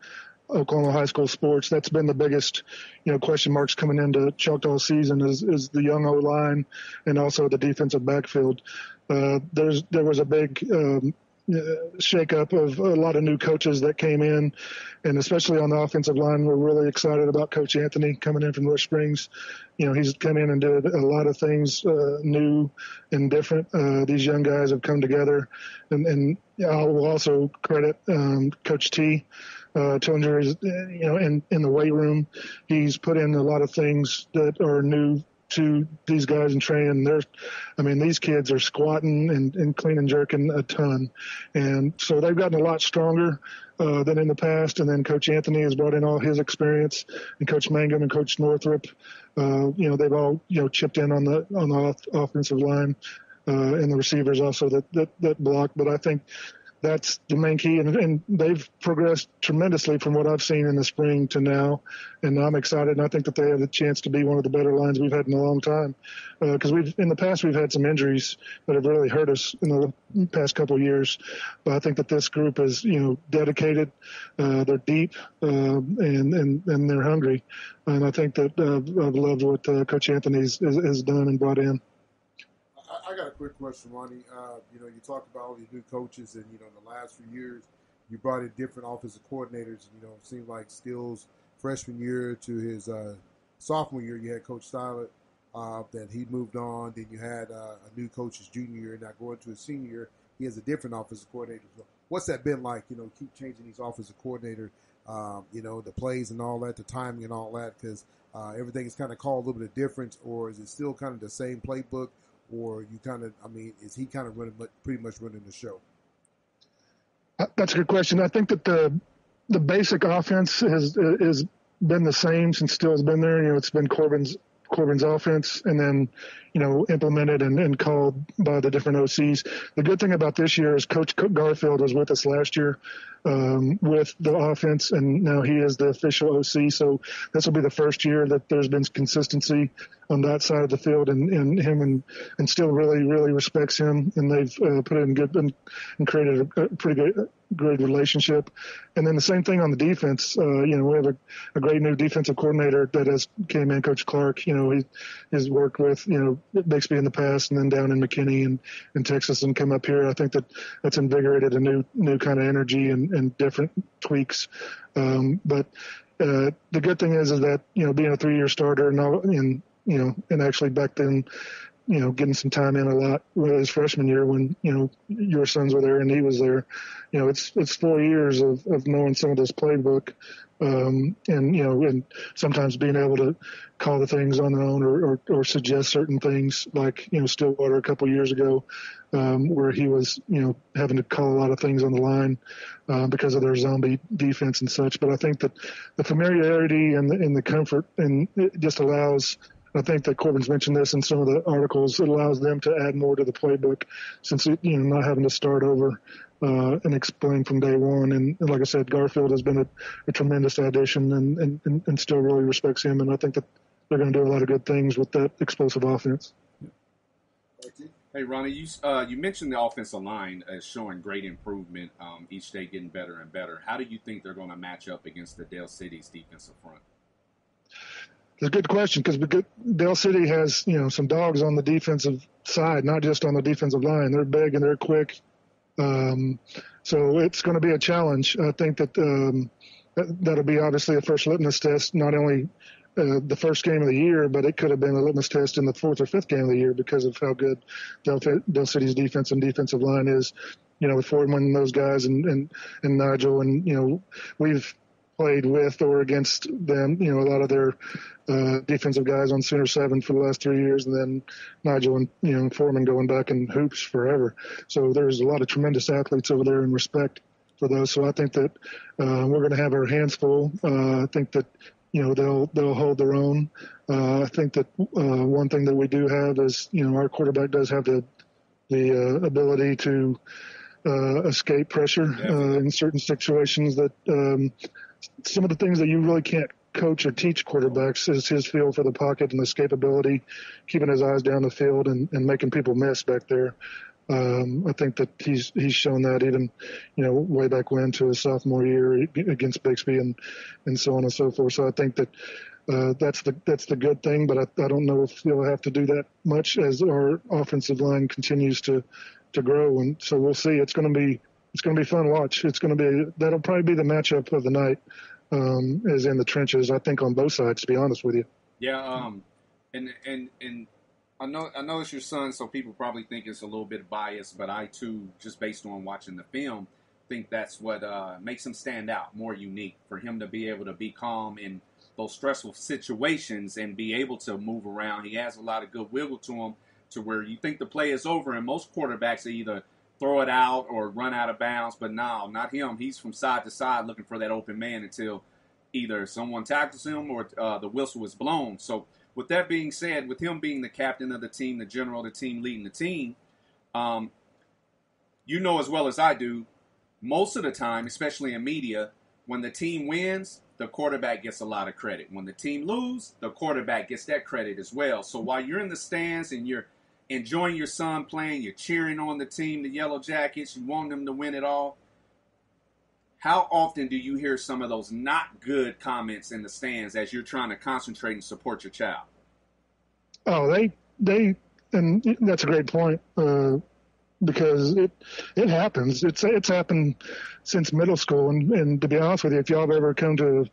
S4: Oklahoma high school sports. That's been the biggest, you know, question marks coming into Choctaw season is, is the young O line and also the defensive backfield. Uh, there's, there was a big, um, shakeup of a lot of new coaches that came in, and especially on the offensive line, we're really excited about Coach Anthony coming in from Rush Springs. You know, he's come in and did a lot of things uh, new and different. Uh, these young guys have come together, and, and I will also credit um, Coach T. Uh, Tillinger is, you know, in, in the weight room, he's put in a lot of things that are new to these guys in training. They're, I mean, these kids are squatting and, and clean and jerking a ton. And so they've gotten a lot stronger uh, than in the past. And then Coach Anthony has brought in all his experience and Coach Mangum and Coach Northrup. Uh, you know, they've all, you know, chipped in on the, on the off- offensive line. Uh, and the receivers also that, that, that block. But I think that's the main key. And, and they've progressed tremendously from what I've seen in the spring to now. And I'm excited. And I think that they have the chance to be one of the better lines we've had in a long time. Because we've in the past we've had some injuries that have really hurt us in the past couple of years. But I think that this group is you know dedicated. Uh, they're deep uh, and and and they're hungry. And I think that uh, I've loved what uh, Coach Anthony's has, has done and brought in.
S1: I, got a quick question, Ronnie. Uh, you know, you talked about all these new coaches, and you know, in the last few years, you brought in different offensive coordinators. You know, it seemed like Steele's freshman year to his uh, sophomore year, you had Coach Styler. Uh, then he moved on. Then you had uh, a new coach his junior year. Now going to his senior year, he has a different offensive coordinator. So what's that been like? You know, keep changing these offensive coordinator. Um, you know, the plays and all that, the timing and all that, because uh, everything is kind of called a little bit of difference, or is it still kind of the same playbook? Or you kind of, I mean, is he kind of running, pretty much running the show?
S4: Uh, That's a good question. I think that the the basic offense has has been the same since Steele's been there. You know, it's been Corbin's Corbin's offense and then, you know, implemented and, and called by the different OCs. The good thing about this year is Coach Garfield was with us last year um, with the offense, and now he is the official OC. So this will be the first year that there's been consistency on that side of the field, and, and him and and still really really respects him, and they've uh, put in good and, and created a, a pretty good great relationship. And then the same thing on the defense. Uh, you know, we have a, a, great new defensive coordinator that has came in, Coach Clark. You know, he has worked with you know Bixby in the past, and then down in McKinney and in Texas, and come up here. I think that that's invigorated a new new kind of energy and and different tweaks. Um, but uh, the good thing is, is that you know being a three-year starter and, all, and you know and actually back then, you know getting some time in a lot his freshman year when you know your sons were there and he was there. You know it's it's four years of, of knowing some of this playbook um, and you know, and sometimes being able to call the things on their own or, or, or suggest certain things, like you know, Stillwater a couple years ago, um, where he was you know having to call a lot of things on the line uh, because of their zombie defense and such. But I think that the familiarity and the, and the comfort and it just allows. I think that Corbin's mentioned this in some of the articles. It allows them to add more to the playbook, since you know not having to start over uh, and explain from day one. And, and, like I said, Garfield has been a, a tremendous addition and, and, and, Steele really respects him. And I think that they're going to do a lot of good things with that explosive offense.
S3: Hey Ronnie, you uh, you mentioned the offensive line as showing great improvement, um, each day getting better and better. How do you think they're going to match up against the Del City's defensive front?
S4: It's a good question because Del City has you know some dogs on the defensive side, not just on the defensive line. They're big and they're quick, um, so it's going to be a challenge. I think that um, that'll be obviously a first litmus test, not only uh, the first game of the year, but it could have been a litmus test in the fourth or fifth game of the year because of how good Del, Del City's defense and defensive line is. You know, with Foreman and those guys and, and, and Nigel, and, you know, we've played with or against them. You know, a lot of their uh, defensive guys on Sooner Seven for the last three years, and then Nigel and you know Foreman going back in hoops forever. So there's a lot of tremendous athletes over there in respect for those. So I think that uh, we're going to have our hands full. Uh, I think that you know they'll they'll hold their own. Uh, I think that uh, one thing that we do have is you know our quarterback does have the the uh, ability to uh, escape pressure uh, in certain situations that um, some of the things that you really can't coach or teach quarterbacks is his feel for the pocket and escapability, keeping his eyes down the field and, and making people miss back there. Um, I think that he's he's shown that even, you know, way back when to his sophomore year against Bixby and and so on and so forth. So I think that uh, that's the that's the good thing, but I, I don't know if he'll have to do that much as our offensive line continues to to grow, and so we'll see. It's going to be it's going to be fun to watch. It's going to be that'll probably be the matchup of the night, um, is in the trenches. I think on both sides, to be honest with you.
S3: Yeah, um, and and and I know I know it's your son, so people probably think it's a little bit biased, but I too, just based on watching the film, think that's what uh, makes him stand out, more unique for him to be able to be calm in those stressful situations and be able to move around. He has a lot of good wiggle to him, to where you think the play is over, and most quarterbacks are either throw it out or run out of bounds. But no, not him. He's from side to side looking for that open man until either someone tackles him or uh, the whistle is blown. So, with that being said, with him being the captain of the team, the general of the team, leading the team, um, you know as well as I do, most of the time, especially in media, when the team wins, the quarterback gets a lot of credit. When the team loses, the quarterback gets that credit as well. So while you're in the stands and you're enjoying your son playing, you're cheering on the team, the Yellow Jackets, you want them to win it all. How often do you hear some of those not good comments in the stands as you're trying to concentrate and support your child?
S4: Oh, they they and that's a great point uh, because it it happens. It's it's happened since middle school, and, and to be honest with you, if y'all have ever come to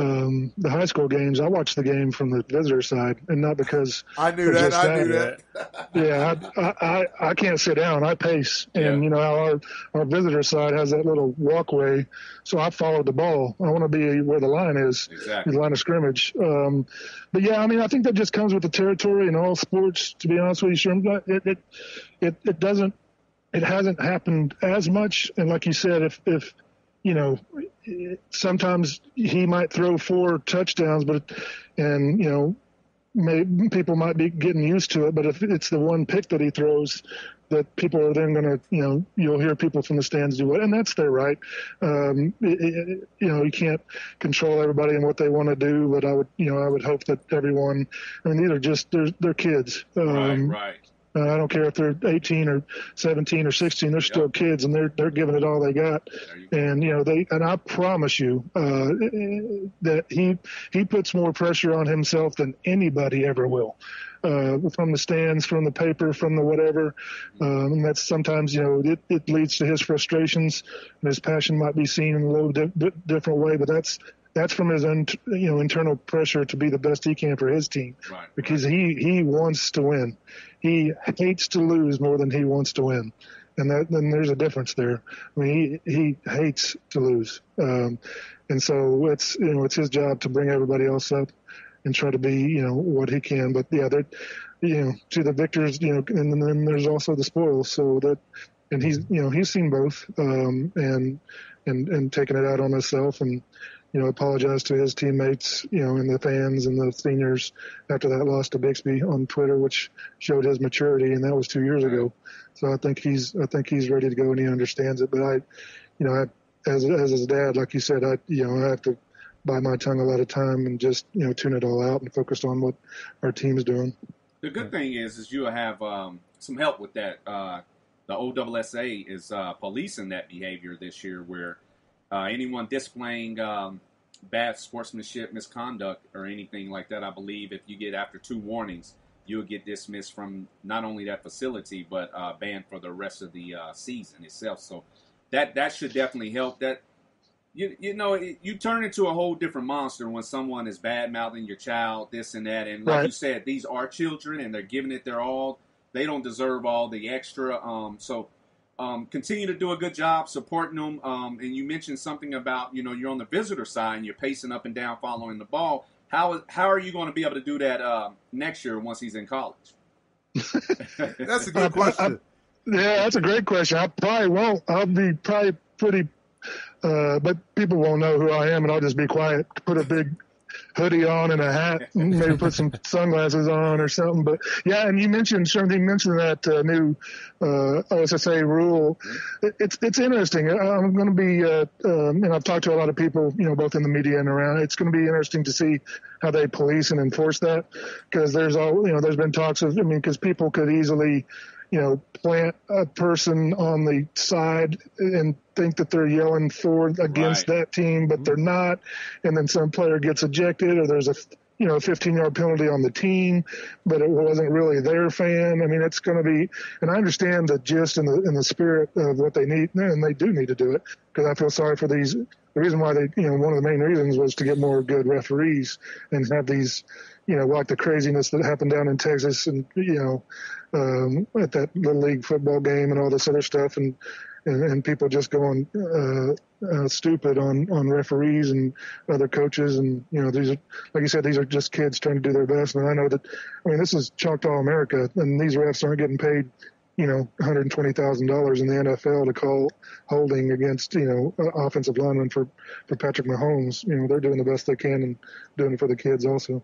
S4: um, the high school games, I watch the game from the visitor side, and not because
S1: I knew that. I knew that.
S4: yeah, I, I, I can't sit down. I pace, and yeah. you know our our visitor side has that little walkway, so I follow the ball. I want to be where the line is,
S3: exactly.
S4: the line of scrimmage. Um, but yeah, I mean, I think that just comes with the territory in all sports. To be honest with you, sure, it it it, it doesn't. It hasn't happened as much, and like you said, if if you know, sometimes he might throw four touchdowns, but and you know, may, people might be getting used to it, but if it's the one pick that he throws, that people are then going to, you know, you'll hear people from the stands do it, and that's their right. Um, it, it, you know, you can't control everybody and what they want to do, but I would, you know, I would hope that everyone, I mean, these are just they're they're kids.
S3: Um, right, right.
S4: Uh, I don't care if they're 18 or 17 or 16; they're still yep. kids, and they're they're giving it all they got. You and you know they and I promise you uh, that he he puts more pressure on himself than anybody ever will. Uh, from the stands, from the paper, from the whatever. Um, and that's sometimes, you know, it, it leads to his frustrations and his passion might be seen in a little di- different way, but that's, that's from his un- you know internal pressure to be the best he can for his team
S3: right,
S4: because right. he he wants to win. He hates to lose more than he wants to win, and that then there's a difference there. I mean, he he hates to lose, um, and so it's you know it's his job to bring everybody else up and try to be you know what he can. But yeah, that you know to the victors, you know, and then there's also the spoils. So that and he's you know he's seen both um, and and and taking it out on himself and you know, apologize to his teammates, you know, and the fans and the seniors after that loss to Bixby on Twitter, which showed his maturity, and that was two years ago. So I think he's, I think he's ready to go and he understands it. But I, you know, I, as as his dad, like you said, I, you know, I have to bite my tongue a lot of time and just, you know, tune it all out and focus on what our team's doing.
S3: The good thing is, is you'll have um, some help with that. Uh, the OSSA is uh, policing that behavior this year, where uh, anyone displaying um, bad sportsmanship, misconduct, or anything like that, I believe if you get after two warnings, you'll get dismissed from not only that facility but uh, banned for the rest of the uh, season itself. So that that should definitely help. That you you know it, you turn into a whole different monster when someone is bad mouthing your child, this and that. And like right. you said, these are children and they're giving it their all. They don't deserve all the extra. Um, so um, continue to do a good job supporting them. Um, and you mentioned something about you know you're on the visitor side and you're pacing up and down following the ball. How how are you going to be able to do that uh, next year once he's in college? *laughs*
S1: that's a good question.
S4: I, I, yeah, that's a great question. I probably won't. I'll be probably pretty, uh, but people won't know who I am, and I'll just be quiet. Put a big hoodie on and a hat, *laughs* maybe put some sunglasses on or something. But yeah, and you mentioned something. Mentioned that uh, new uh, OSSA rule. It, it's it's interesting. I'm going to be, uh, um, and I've talked to a lot of people, you know, both in the media and around. It's going to be interesting to see how they police and enforce that because there's all you know. There's been talks of, I mean, because people could easily you know, plant a person on the side and think that they're yelling for against right. that team, but they're not. And then some player gets ejected or there's a, you know, 15 yard penalty on the team, but it wasn't really their fan. I mean, it's going to be, and I understand the gist and the, and the spirit of what they need, and they do need to do it because I feel sorry for these. The reason why they, you know, one of the main reasons was to get more good referees and have these, you know, like the craziness that happened down in Texas and, you know, um, at that little league football game and all this other stuff, and and, and people just going uh, uh, stupid on on referees and other coaches, and you know these are like you said, these are just kids trying to do their best, and I know that, I mean, this is Choctaw America, and these refs aren't getting paid you know, $120,000 in the NFL to call holding against, you know, offensive linemen for, for Patrick Mahomes. You know, they're doing the best they can and doing it for the kids also.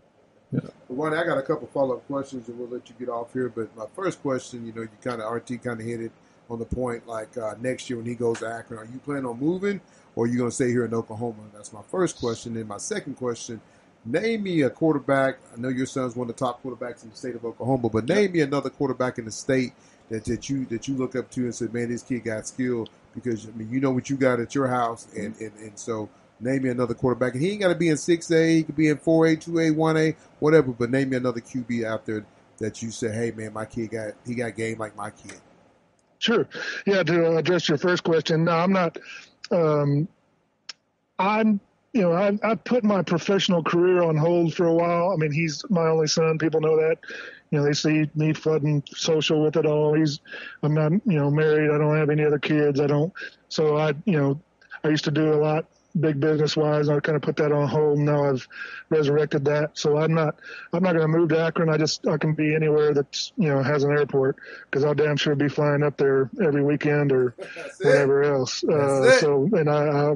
S1: Yeah. Ronnie, I got a couple follow up questions, and we'll let you get off here. But my first question, you know, you kind of RT kind of hit it on the point. Like uh, next year when he goes to Akron, are you planning on moving, or are you going to stay here in Oklahoma? That's my first question. And my second question: Name me a quarterback. I know your son's one of the top quarterbacks in the state of Oklahoma, but name me another quarterback in the state that, that you that you look up to and say, man, this kid got skill because I mean you know what you got at your house, and and, and so Name me another quarterback, and he ain't got to be in six A. He could be in four A, two A, one A, whatever. But name me another QB out there that you say, "Hey, man, my kid got he got game like my kid."
S4: Sure. Yeah. To address your first question, no, I'm not. Um, I'm you know, I, I put my professional career on hold for a while. I mean, he's my only son. People know that. You know, they see me flooding social with it all. He's, I'm not, you know, married. I don't have any other kids. I don't. So I, you know, I used to do a lot big business wise. I kind of put that on hold. Now I've resurrected that. So I'm not, I'm not going to move to Akron. I just, I can be anywhere that's, you know, has an airport because I'll damn sure be flying up there every weekend or *laughs* whatever else. Uh, so, and I, I,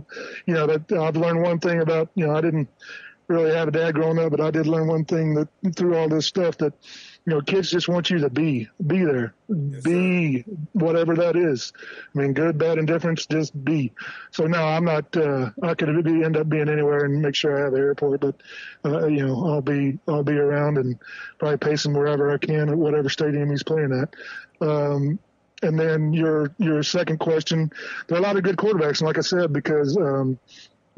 S4: you know, that I've learned one thing about, you know, I didn't, really have a dad growing up, but I did learn one thing that through all this stuff that you know, kids just want you to be, be there, yes, be sir. whatever that is. I mean, good, bad, indifference, just be. So no, I'm not. Uh, I could be, end up being anywhere and make sure I have the airport, but uh, you know, I'll be, I'll be around and probably pacing wherever I can at whatever stadium he's playing at. Um, and then your your second question, there are a lot of good quarterbacks, and like I said, because um,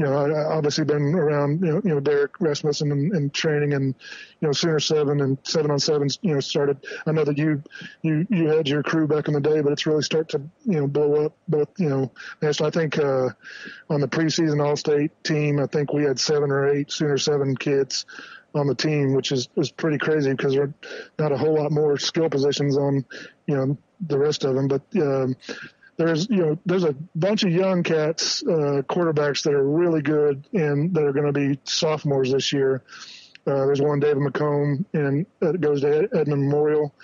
S4: you know, I, obviously been around, you know, you know Derek Rasmussen and, and training and, you know, Sooner Seven and Seven on Sevens, you know, started. I know that you, you, you had your crew back in the day, but it's really start to, you know, blow up. Both, you know, national. I think uh, on the preseason All-State team, I think we had seven or eight Sooner Seven kids on the team, which is is pretty crazy because there are not a whole lot more skill positions on, you know, the rest of them. But um, there's you know there's a bunch of young cats uh, quarterbacks that are really good and that are going to be sophomores this year. Uh, there's one David McComb and that goes to Edmond Memorial.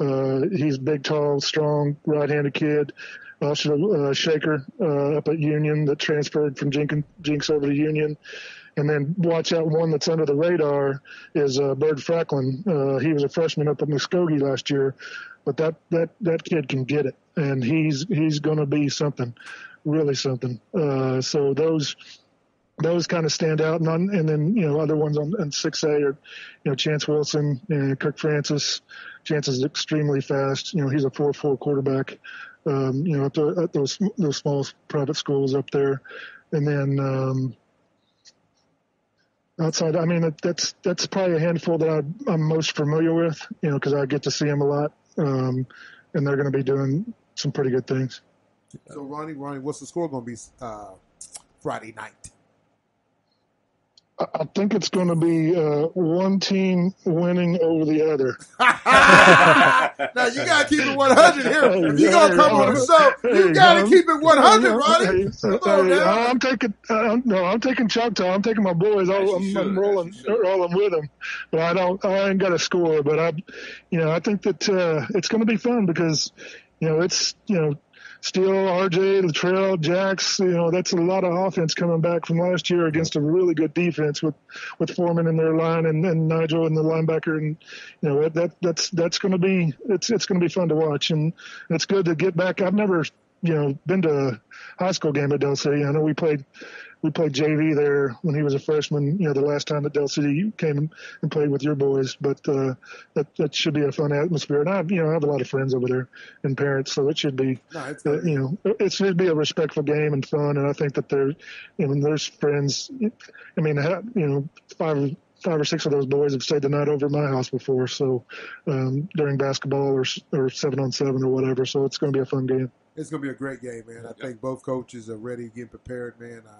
S4: Uh, he's big, tall, strong, right-handed kid. Also, uh, Shaker uh, up at Union that transferred from Jenkins, Jenks over to Union. And then watch out one that's under the radar is uh, Bird Franklin. Uh, he was a freshman up at Muskogee last year, but that that that kid can get it, and he's he's going to be something, really something. Uh, so those those kind of stand out, and, on, and then you know other ones on six A are, you know Chance Wilson and Kirk Francis. Chance is extremely fast. You know he's a four four quarterback. Um, you know at, the, at, those those small private schools up there, and then. Um, outside. I mean, that's that's probably a handful that I, am most familiar with, you know, because I get to see them a lot um, and they're going to be doing some pretty good things.
S1: So, Ronnie, Ronnie, what's the score going to be uh, Friday night?
S4: I think it's going to be uh, one team winning over the other. *laughs* *laughs*
S1: now you got to keep it 100 here. If you gonna come on the show, you got to keep it 100, Ronnie. Come on
S4: I'm taking uh, no, I'm taking Choctaw. I'm taking my boys. I'll, I'm, I'm, rolling, rolling with them. But I don't. I ain't got a score. But I, you know, I think that uh, it's going to be fun because, you know, it's you know Steele, RJ, Latrell, Jax, you know, that's a lot of offense coming back from last year against a really good defense with, with Foreman in their line and, and Nigel and the linebacker. And, you know, that, that's, that's going to be, it's, it's going to be fun to watch. And it's good to get back. I've never, you know, been to a high school game at Del City. I know we played we played JV there when he was a freshman. You know, the last time that Del City came and played with your boys. But uh, that that should be a fun atmosphere. And I, you know, I have a lot of friends over there and parents, so it should be, no, uh, you know, it should be a respectful game and fun. And I think that there, you know, there's friends. I mean, you know, five five or six of those boys have stayed the night over at my house before. So um, during basketball or or seven on seven or whatever. So it's going to be a fun game.
S1: It's going to be a great game, man. I think both coaches are ready, getting prepared, man. Uh,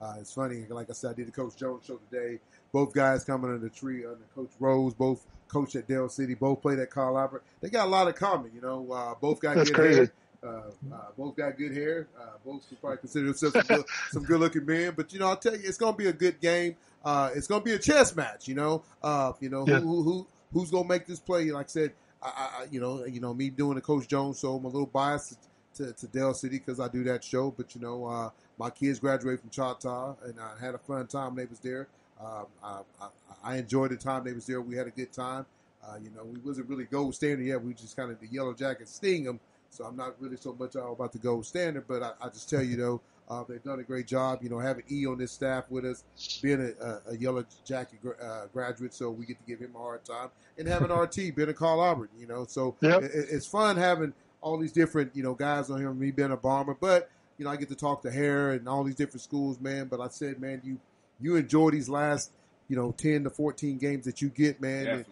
S1: uh, it's funny, like I said, I did the Coach Jones show today. Both guys coming under the tree under Coach Rose, both coach at Del City, both played at Carl Albert. They got a lot of common, you know. Uh, both got
S4: That's
S1: good
S4: crazy.
S1: hair. Uh, uh, both got good hair. Uh, both probably consider themselves some, good, *laughs* some good looking men. But you know, I'll tell you, it's going to be a good game. Uh, it's going to be a chess match. You know, uh, you know yeah. who, who who's going to make this play. Like I said, I, I, you know, you know me doing the Coach Jones show. I'm a little biased to, to Del City because I do that show. But you know, uh, my kids graduated from Choctaw, and I had a fun time. They was there. Um, I, I, I, enjoyed the time they was there. We had a good time. Uh, you know, we wasn't really gold standard yet. We just kind of the yellow jacket sting them. So I'm not really so much all about the gold standard, but I, I just tell you though, uh, they've done a great job. You know, having E on this staff with us, being a, a, a yellow jacket uh, graduate, so we get to give him a hard time, and having RT being a Carl Albert. You know, so
S4: yep.
S1: it, it's fun having all these different you know guys on here. Me being a bomber, but you know, I get to talk to Hare and all these different schools, man. But I said, man, you you enjoy these last, you know, ten to fourteen games that you get, man, and,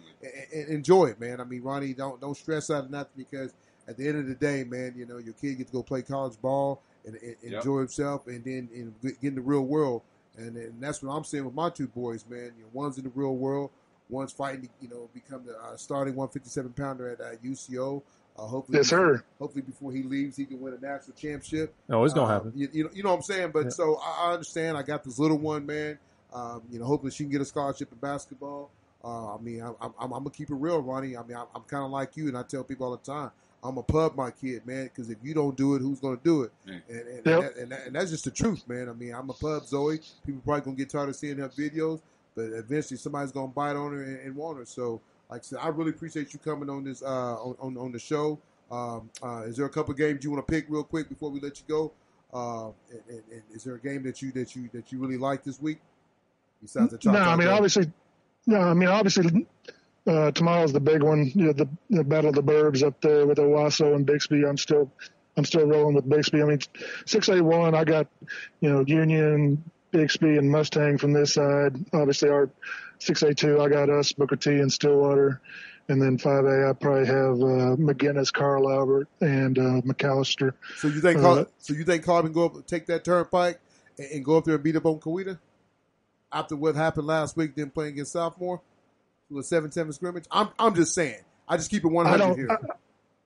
S1: and, enjoy it, man. I mean, Ronnie, don't don't stress out of nothing because at the end of the day, man, you know, your kid gets to go play college ball and, and yep. enjoy himself, and then and get in the real world. And, and that's what I'm saying with my two boys, man. You know, one's in the real world, one's fighting to, you know, become the uh, starting 157 pounder at uh, UCO. Uh, hopefully,
S4: yes, sir.
S1: Hopefully, before he leaves, he can win a national championship.
S2: Oh, it's gonna uh, happen.
S1: You, you, know, you know what I'm saying. But yeah. so I, I, understand. I got this little one, man. Um, you know, hopefully she can get a scholarship in basketball. Uh, I mean, I, am gonna keep it real, Ronnie. I mean, I'm, I'm kind of like you, and I tell people all the time, I'm a pub my kid, man. Because if you don't do it, who's gonna do it? And and, yep. and, that, and, that, and, that's just the truth, man. I mean, I'm a pub Zoe. People probably gonna get tired of seeing her videos, but eventually somebody's gonna bite on her and, and want her. So, like I said, I really appreciate you coming on this uh, on, on on the show. Um, uh, is there a couple games you want to pick real quick before we let you go? Uh, and, and, and is there a game that you that you that you really like this week? Besides the
S4: no, I mean
S1: game?
S4: obviously, no, I mean obviously, uh, tomorrow's the big one. You know, the, the Battle of the Burbs up there with Owasso and Bixby. I'm still I'm still rolling with Bixby. I mean, six eight one. I got you know Union, Bixby, and Mustang from this side. Obviously, our six eight two. I got us Booker T and Stillwater. And then 5A, I probably have uh, McGuinness, Carl Albert, and uh, McAlester.
S1: So you think? Uh, so you think Carl can go up, take that turnpike, and, and, go up there and beat up on Coweta after what happened last week? Then playing against Southmoore, to a seven-seven scrimmage. I'm I'm just saying. I just keep it one hundred here.
S4: I,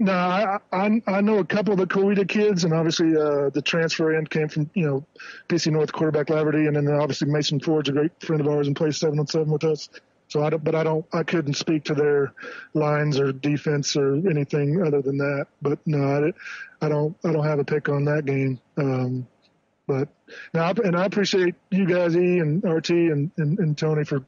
S4: no, I, I I know a couple of the Coweta kids, and obviously uh, the transfer end came from you know PC North quarterback Laverty, and then obviously Mason Ford's a great friend of ours and plays seven on seven with us. So I don't, but I don't, I couldn't speak to their lines or defense or anything other than that. But no, I, I don't, I don't have a pick on that game. Um, but now, and I appreciate you guys, E and RT and, and, and Tony for,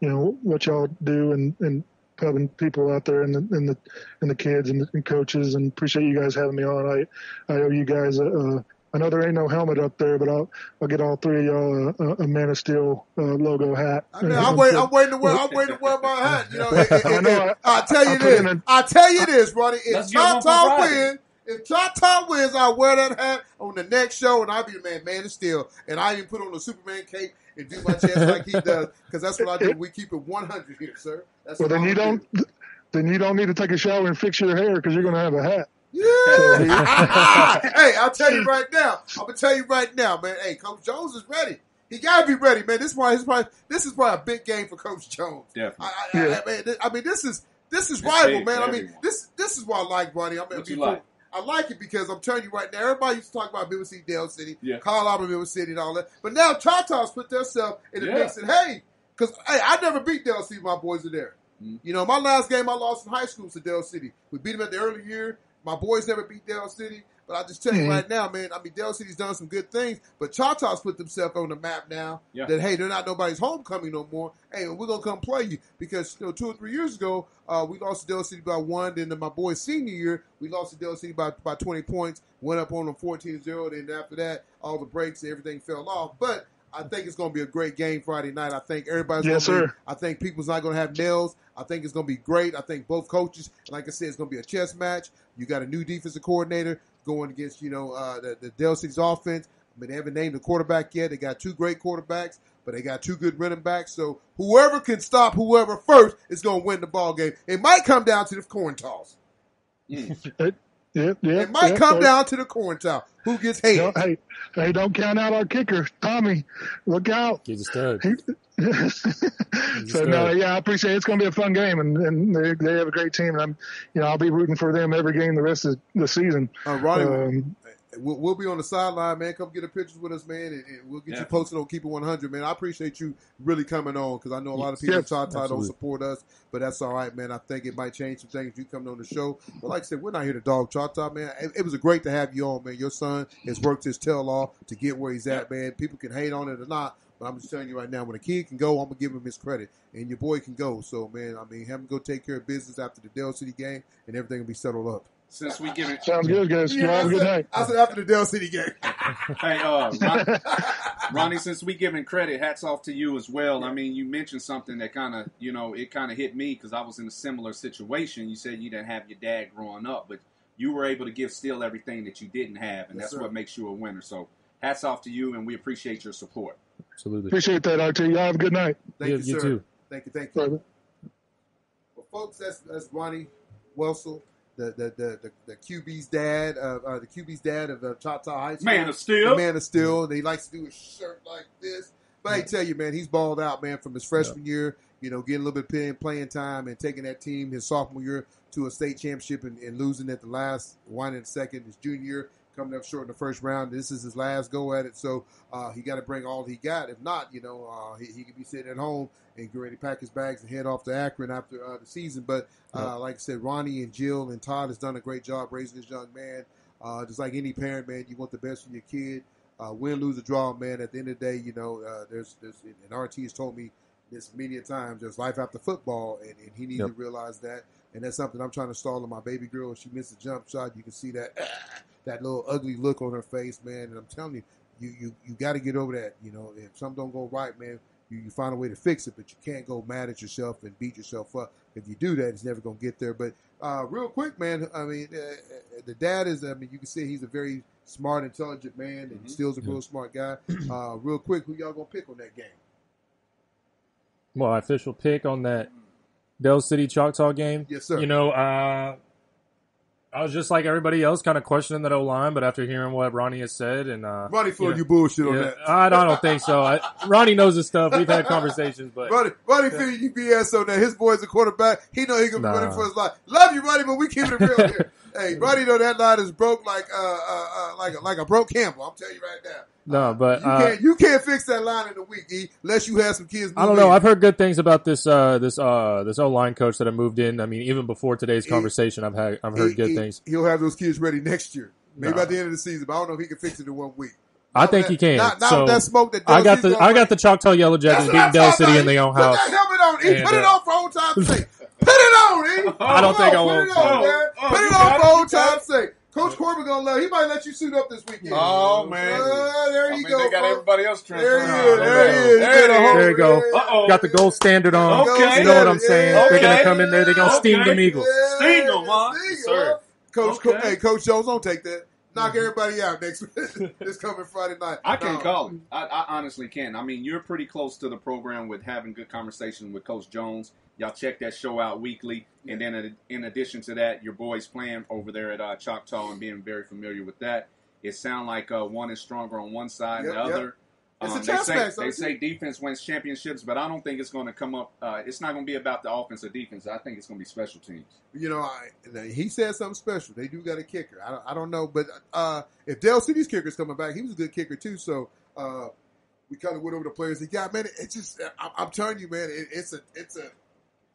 S4: you know, what y'all do and, and having people out there and the, and the, and the kids and, the, and coaches and appreciate you guys having me on. I, I owe you guys a, a I know there ain't no helmet up there, but I'll I'll get all three of y'all a, a Man of Steel uh, logo hat.
S1: I mean, I'm waiting. I'm waiting to wear. I'm waiting to wear my hat. You know, it, *laughs* it, I know. I, tell you this. I tell you this, Ronnie. If Choctaw wins, if Choctaw wins, I'll wear that hat on the next show, and I'll be the man, Man of Steel, and I even put on the Superman cape and do my chest like he does, because that's what I do. We keep it 100 here, sir. That's
S4: well, then you don't. Then you don't need to take a shower and fix your hair because you're going to have a hat.
S1: Yeah. *laughs* hey, I'll tell you right now. I'm gonna tell you right now, man. Hey, Coach Jones is ready. He gotta be ready, man. This is why. This is probably this is probably a big game for Coach Jones.
S3: Definitely. I,
S1: I, yeah. I, man, I mean, this is this is rival, man. I mean, this this is why I like Ronnie. I mean,
S3: what you like?
S1: I like it because I'm telling you right now, everybody used to talk about Midwest City, Del City,
S3: yeah.
S1: Carl Albert, Midwest City, and all that. But now Choctaws put themselves in the yeah. mix and hey, because hey, I never beat Del City. My boys are there. Mm-hmm. You know, my last game I lost in high school to Del City. We beat them at the early year. My boys never beat Del City, but I just tell you mm-hmm. right now, man. I mean, Del City's done some good things, but Choctaws put themselves on the map now.
S3: Yeah.
S1: That hey, they're not nobody's homecoming no more. Hey, we're gonna come play you because you know, two or three years ago, uh, we lost to Del City by one. Then my boys' senior year, we lost to Del City by by twenty points. Went up on them 14-0. Then after that, all the breaks, and everything fell off. But I think it's going to be a great game Friday night. I think everybody's
S4: yes,
S1: going to
S4: be,
S1: I think people's not going to have nails. I think it's going to be great. I think both coaches, like I said, it's going to be a chess match. You got a new defensive coordinator going against, you know, uh, the, the Del City's offense. I mean, they haven't named the quarterback yet. They got two great quarterbacks, but they got two good running backs. So whoever can stop whoever first is going to win the ball game. It might come down to the coin toss. *laughs*
S4: Mm. Yeah, yeah,
S1: it might
S4: yeah,
S1: come down to the corn toss. Who gets hate?
S4: No, hey, hey, don't count out our kicker, Tommy. Look out.
S2: He's a stud.
S4: so no, yeah, I appreciate it. It's going to be a fun game, and, and they, they have a great team, and I'm, you know, I'll be rooting for them every game the rest of the season.
S1: Uh, Ronnie, um, we'll, we'll, be on the sideline, man. Come get a picture with us, man, and, and we'll get yeah. you posted on Keep It 100, man. I appreciate you really coming on because I know a lot of people yes, in don't support us, but that's all right, man. I think it might change some things. You coming on the show, but like I said, we're not here to dog Choctaw, man. It, it, was great to have you on, man. Your son has worked his tail off to get where he's at, man. People can hate on it or not. But I'm just telling you right now, when a kid can go, I'm gonna give him his credit, and your boy can go. So, man, I mean, have him go take care of business after the Del City game, and everything will be settled up
S3: since we give it.
S4: Sounds good, guys. Yeah, have a good night.
S1: I said after the Del City game. *laughs*
S3: hey, uh, Ron, *laughs* Ronnie, since we giving credit, hats off to you as well. I mean, you mentioned something that kind of, you know, it kind of hit me because I was in a similar situation. You said you didn't have your dad growing up, but you were able to give still everything that you didn't have, and yes, that's sir. what makes you a winner. So, hats off to you, and we appreciate your support.
S2: Absolutely.
S4: Appreciate that, RT. Y'all have a good night.
S1: Thank
S2: you,
S1: you,
S2: you
S1: sir.
S2: Too.
S1: Thank you, thank you. Well, folks, that's, that's Ronnie Wasel the the the, the, the QB's dad of uh, the QB's dad of the Choctaw High School.
S3: Man of Steel.
S1: The man of Steel. And he likes to do a shirt like this. But I tell you, man, he's balled out, man, from his freshman yeah. year. You know, getting a little bit playing, playing time and taking that team his sophomore year to a state championship and, and losing at the last one and second his junior year coming up short in the first round. This is his last go at it, so uh, he got to bring all he got. If not, you know, uh, he, he could be sitting at home and get ready to pack his bags and head off to Akron after uh, the season. But uh, like I said, Ronnie and Jill and Todd has done a great job raising this young man. Uh, just like any parent, man, you want the best for your kid. Uh, win, lose, or draw, man. At the end of the day, you know, there's, there's, and RT has told me this media time, just life after football, and, and he needs
S2: Yep.
S1: to realize that. And that's something I'm trying to stall on my baby girl. If she missed a jump shot, you can see that *laughs* that little ugly look on her face, man. And I'm telling you, you you, you got to get over that. You know, if something don't go right, man, you, you find a way to fix it, but you can't go mad at yourself and beat yourself up. If you do that, it's never going to get there. But uh, real quick, man, I mean, uh, uh, the dad is, I mean, you can see he's a very smart, intelligent man, and
S3: Mhm.
S1: Steele's a real smart guy. *clears throat* Uh, real quick, who y'all going to pick on that game?
S2: Well, official pick on that Del City Choctaw game.
S1: Yes, sir.
S2: You know, uh, I was just like everybody else, kind of questioning that O line, but after hearing what Ronnie has said, and uh,
S1: Ronnie for
S2: you know,
S1: you bullshit on that.
S2: I, don't- I don't think so. I, Ronnie knows his stuff. We've had conversations, but
S1: Ronnie, Ronnie feed you BS on that. His boy's a quarterback. He know he can
S2: Nah.
S1: it for his life. Love you, Ronnie, but we keep it real here. *laughs* hey, Ronnie know that line is broke like uh, uh, uh like a, like a broke Campbell. I'm telling you right now.
S2: No, but
S1: You
S2: uh,
S1: can't you can't fix that line in a week, E, unless you have some kids.
S2: I don't know.
S1: in.
S2: I've heard good things about this uh, this uh, this O line coach that I moved in. I mean, even before today's
S1: He-
S2: conversation, I've had I've heard
S1: He-
S2: good
S1: he-
S2: things.
S1: He'll have those kids ready next year, maybe
S2: Nah.
S1: at the end of the season. But I don't know if he can fix it in one week.
S2: I
S1: Not
S2: think
S1: that-
S2: he can.
S1: Not, not
S2: So,
S1: that smoke that
S2: I got the I got the Choctaw Yellow Jackets
S1: That's what
S2: beating
S1: I'm Del
S2: City in their own
S1: Put
S2: house.
S1: that helmet on, E.
S2: And,
S1: Put it
S2: uh,
S1: on for old time's sake. Put it on, E. *laughs*
S2: I don't
S1: Come
S2: think I
S1: on,
S2: want
S1: Put it on,
S3: to.
S1: man.
S3: Oh,
S1: Put it on for old time's sake. Coach Corbin gonna love. He might let you suit up this weekend.
S3: Oh, man.
S1: Uh, there
S3: I
S1: you
S3: mean,
S1: go.
S3: they got
S1: folks.
S3: everybody else trying
S1: There
S3: to
S1: he
S3: turn
S1: is.
S3: around.
S1: There he is.
S3: There.
S2: There you go.
S3: Uh-oh.
S2: Got the gold standard on.
S3: Okay.
S2: You know what I'm saying?
S1: Yeah.
S2: They're gonna come in there. They're gonna steam
S3: Okay.
S2: them Eagles.
S3: Sting 'em, huh?
S1: Sting 'em,
S3: Yes, sir.
S1: Coach,
S3: Okay.
S1: Co- hey, Coach Jones, don't take that. Knock everybody out next week *laughs* this coming Friday night.
S3: I can't
S1: No.
S3: call it. I, I honestly can't. I mean, you're pretty close to the program with having good conversation with Coach Jones. Y'all check that show out weekly, and then in- addition to that, your boys playing over there at uh, Choctaw and being very familiar with that. It sound like uh, one is stronger on one side, and
S1: Yep,
S3: the
S1: yep.
S3: other.
S1: It's a
S3: Um, they say
S1: match,
S3: they say defense wins championships, but I don't think it's going to come up. Uh, it's not going to be about the offense or defense. I think it's going to be special teams.
S1: You know, I, he said something special. They do got a kicker. I don't, I don't know, but uh, if Del City's kicker's coming back, he was a good kicker too. So uh, we kind of went over the players he got. Man, it's just I, I'm telling you, man, it, it's a it's a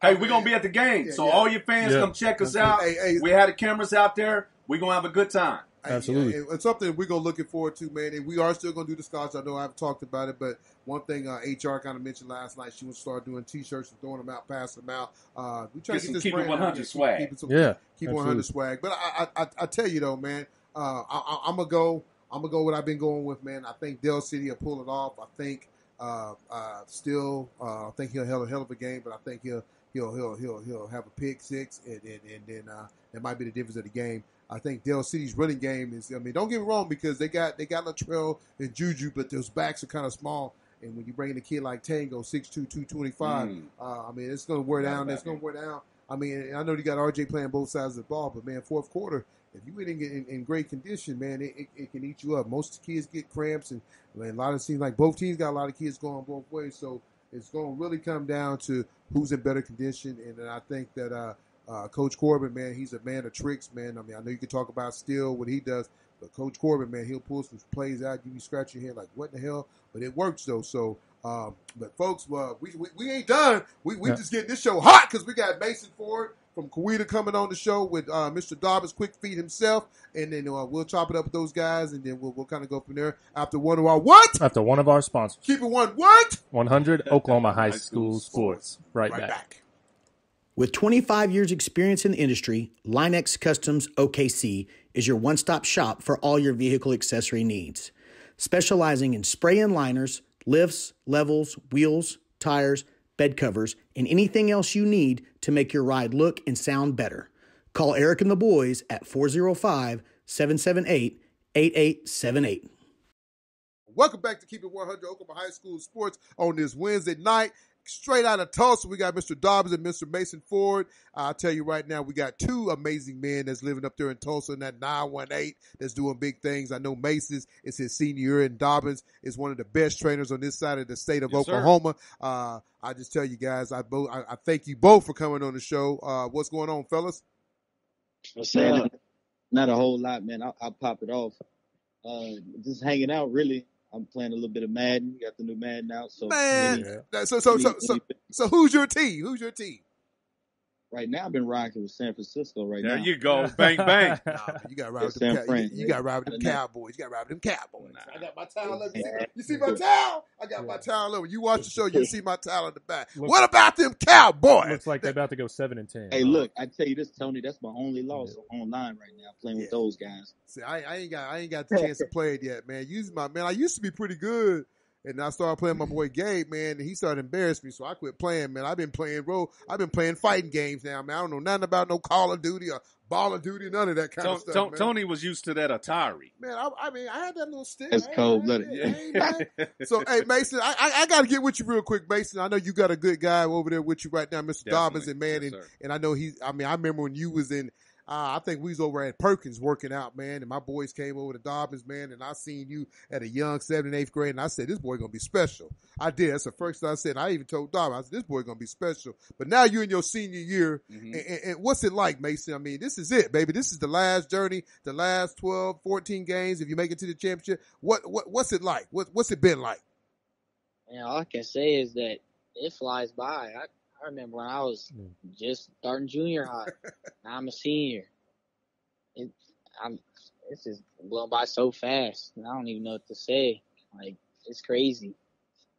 S3: Hey, we're gonna be at the game,
S1: Yeah,
S3: so
S1: yeah.
S3: all your fans
S2: Yeah.
S3: come check us out.
S1: Hey, hey.
S3: We had the cameras out there. We're gonna have a good time.
S2: Absolutely.
S1: And it's something we're gonna looking forward to, man. And we are Steele gonna do the scotch. I know I've talked about it, but one thing uh, HR kind of mentioned last night, she would start doing T-shirts and throwing them out, passing them out. Uh, we try
S3: Get
S1: to
S3: some
S1: get this
S3: Keep It
S1: brand out
S3: 100
S1: here,
S3: swag.
S1: Keep, it some,
S2: Yeah,
S1: keep
S2: absolutely.
S1: 100 swag. But I, I, I, I tell you though, man, uh, I, I, I'm gonna go. I'm gonna go what I've been going with, man. I think Del City will pull it off. I think uh, uh, still, uh, I think he'll have a hell of a game, but I think he'll he'll he'll he'll he'll have a pick six, and and, and then uh, that might be the difference of the game. I think Del City's running game is. I mean, don't get me wrong because they got they got Latrell and Juju, but those backs are kind of small. And when you bring in a kid like Tango, 6'2", 225,
S3: Mm.
S1: uh, I mean, it's going to wear down. It's going to wear down. I mean, I know you got RJ playing both sides of the ball, but man, fourth quarter, if you ain't in, in, in great condition, man, it, it, it can eat you up. Most kids get cramps, and a lot of seems like both teams got a lot of kids going both ways. So it's going to really come down to who's in better condition. And then I think that uh, uh, Coach Corbin, man, he's a man of tricks, man. I mean, I know you can talk about Steele what he does, but Coach Corbin, man, he'll pull some plays out. You be scratching your head like, what the hell? But it works though. So, um, but folks, uh, we, we we ain't done. We we
S2: Yeah.
S1: just getting this show hot because we got Mason Ford from Coweta coming on the show with uh, Mr. Dobbins, Quick Feet himself, and then uh, we'll chop it up with those guys, and then we'll we'll kind of go from there. After one of our what?
S2: After one of our sponsors,
S1: Keep it one what?
S2: 100 Oklahoma High School Sports. Right, back.
S5: With 25 years' experience in the industry, Line-X Customs OKC is your one stop shop for all your vehicle accessory needs. Specializing in spray in liners, lifts, levels, wheels, tires, bed covers, and anything else you need to make your ride look and sound better. Call Eric and the boys at 405 778 8878.
S1: Welcome back to Keep It 100 Oklahoma High School Sports on this Wednesday night. Straight out of Tulsa, we got Mr. Dobbs and Mr. Mason Ford. I'll tell you right now, we got two amazing men that's living up there in Tulsa in that 918 that's doing big things. I know Mason's is his senior year, and Dobbins is one of the best trainers on this side of the state of
S3: Yes.
S1: Oklahoma. Uh, I just tell you guys, I, both, I, I thank you both for coming on the show. Uh, what's going on, fellas?
S6: What's up? Not a whole lot, man. I'll, I'll pop it off. Uh, just hanging out, really. I'm playing a little bit of Madden. You got the new Madden out, so
S1: Man, that- so so so so, so who's your team? Who's your team?
S6: Right now I've been rocking with San Francisco right
S3: There
S6: now.
S3: you go. *laughs* Bang, bang.
S1: Nah, you got to ride with
S6: San
S1: them. Cow-
S6: Fran,
S1: you, you got to ride with them Cowboys. You got to ride with them Cowboys.
S3: Nah.
S1: I got my towel up. You see, you see my towel? I got my towel up. When you watch the show, you *laughs* see my towel in the back.
S2: Look-
S1: what about them Cowboys?
S2: Looks like they're about to go seven and ten.
S6: Hey, look, I tell you this, Tony. That's my only loss online right now, playing with those guys.
S1: See, I, I ain't got I ain't got the chance to *laughs* play it yet, man. Use my man. I used to be pretty good, and I started playing my boy Gabe, man, and he started embarrassing me, so I quit playing, man. I've been playing role. I've been playing fighting games now, man. I don't know nothing about no Call of Duty or Ball of Duty, none of that kind
S3: Ton-
S1: of stuff,
S3: Ton-
S1: man.
S3: Tony was used to that Atari.
S1: Man, I, I mean, I had that little stick.
S6: That's
S1: I
S6: cold-blooded.
S1: I ain't- I ain't- I ain't- So, hey, Mason, I, I, I got to get with you real quick, Mason. I know you got a good guy over there with you right now, Mr. Dobbins, and man,
S3: Yes,
S1: and, and I know he. I mean, I remember when you was in. Uh, I think we was over at Perkins working out, man, and my boys came over to Dobbins, man, and I seen you at a young seventh and eighth grade, and I said, this boy gonna be special. I did. That's the first thing I said. I even told Dobbins, I said, this boy gonna be special. But now you're in your senior year,
S3: Mhm.
S1: and, and, and what's it like, Mason? I mean, this is it, baby. This is the last journey, the last 12, 14 games. If you make it to the championship, what, what what's it like? What, what's it been like?
S7: And all I can say is that it flies by. I, I remember when I was just starting junior high. *laughs* now I'm a senior. It, I'm. It's just blown by so fast. and I don't even know what to say. Like it's crazy.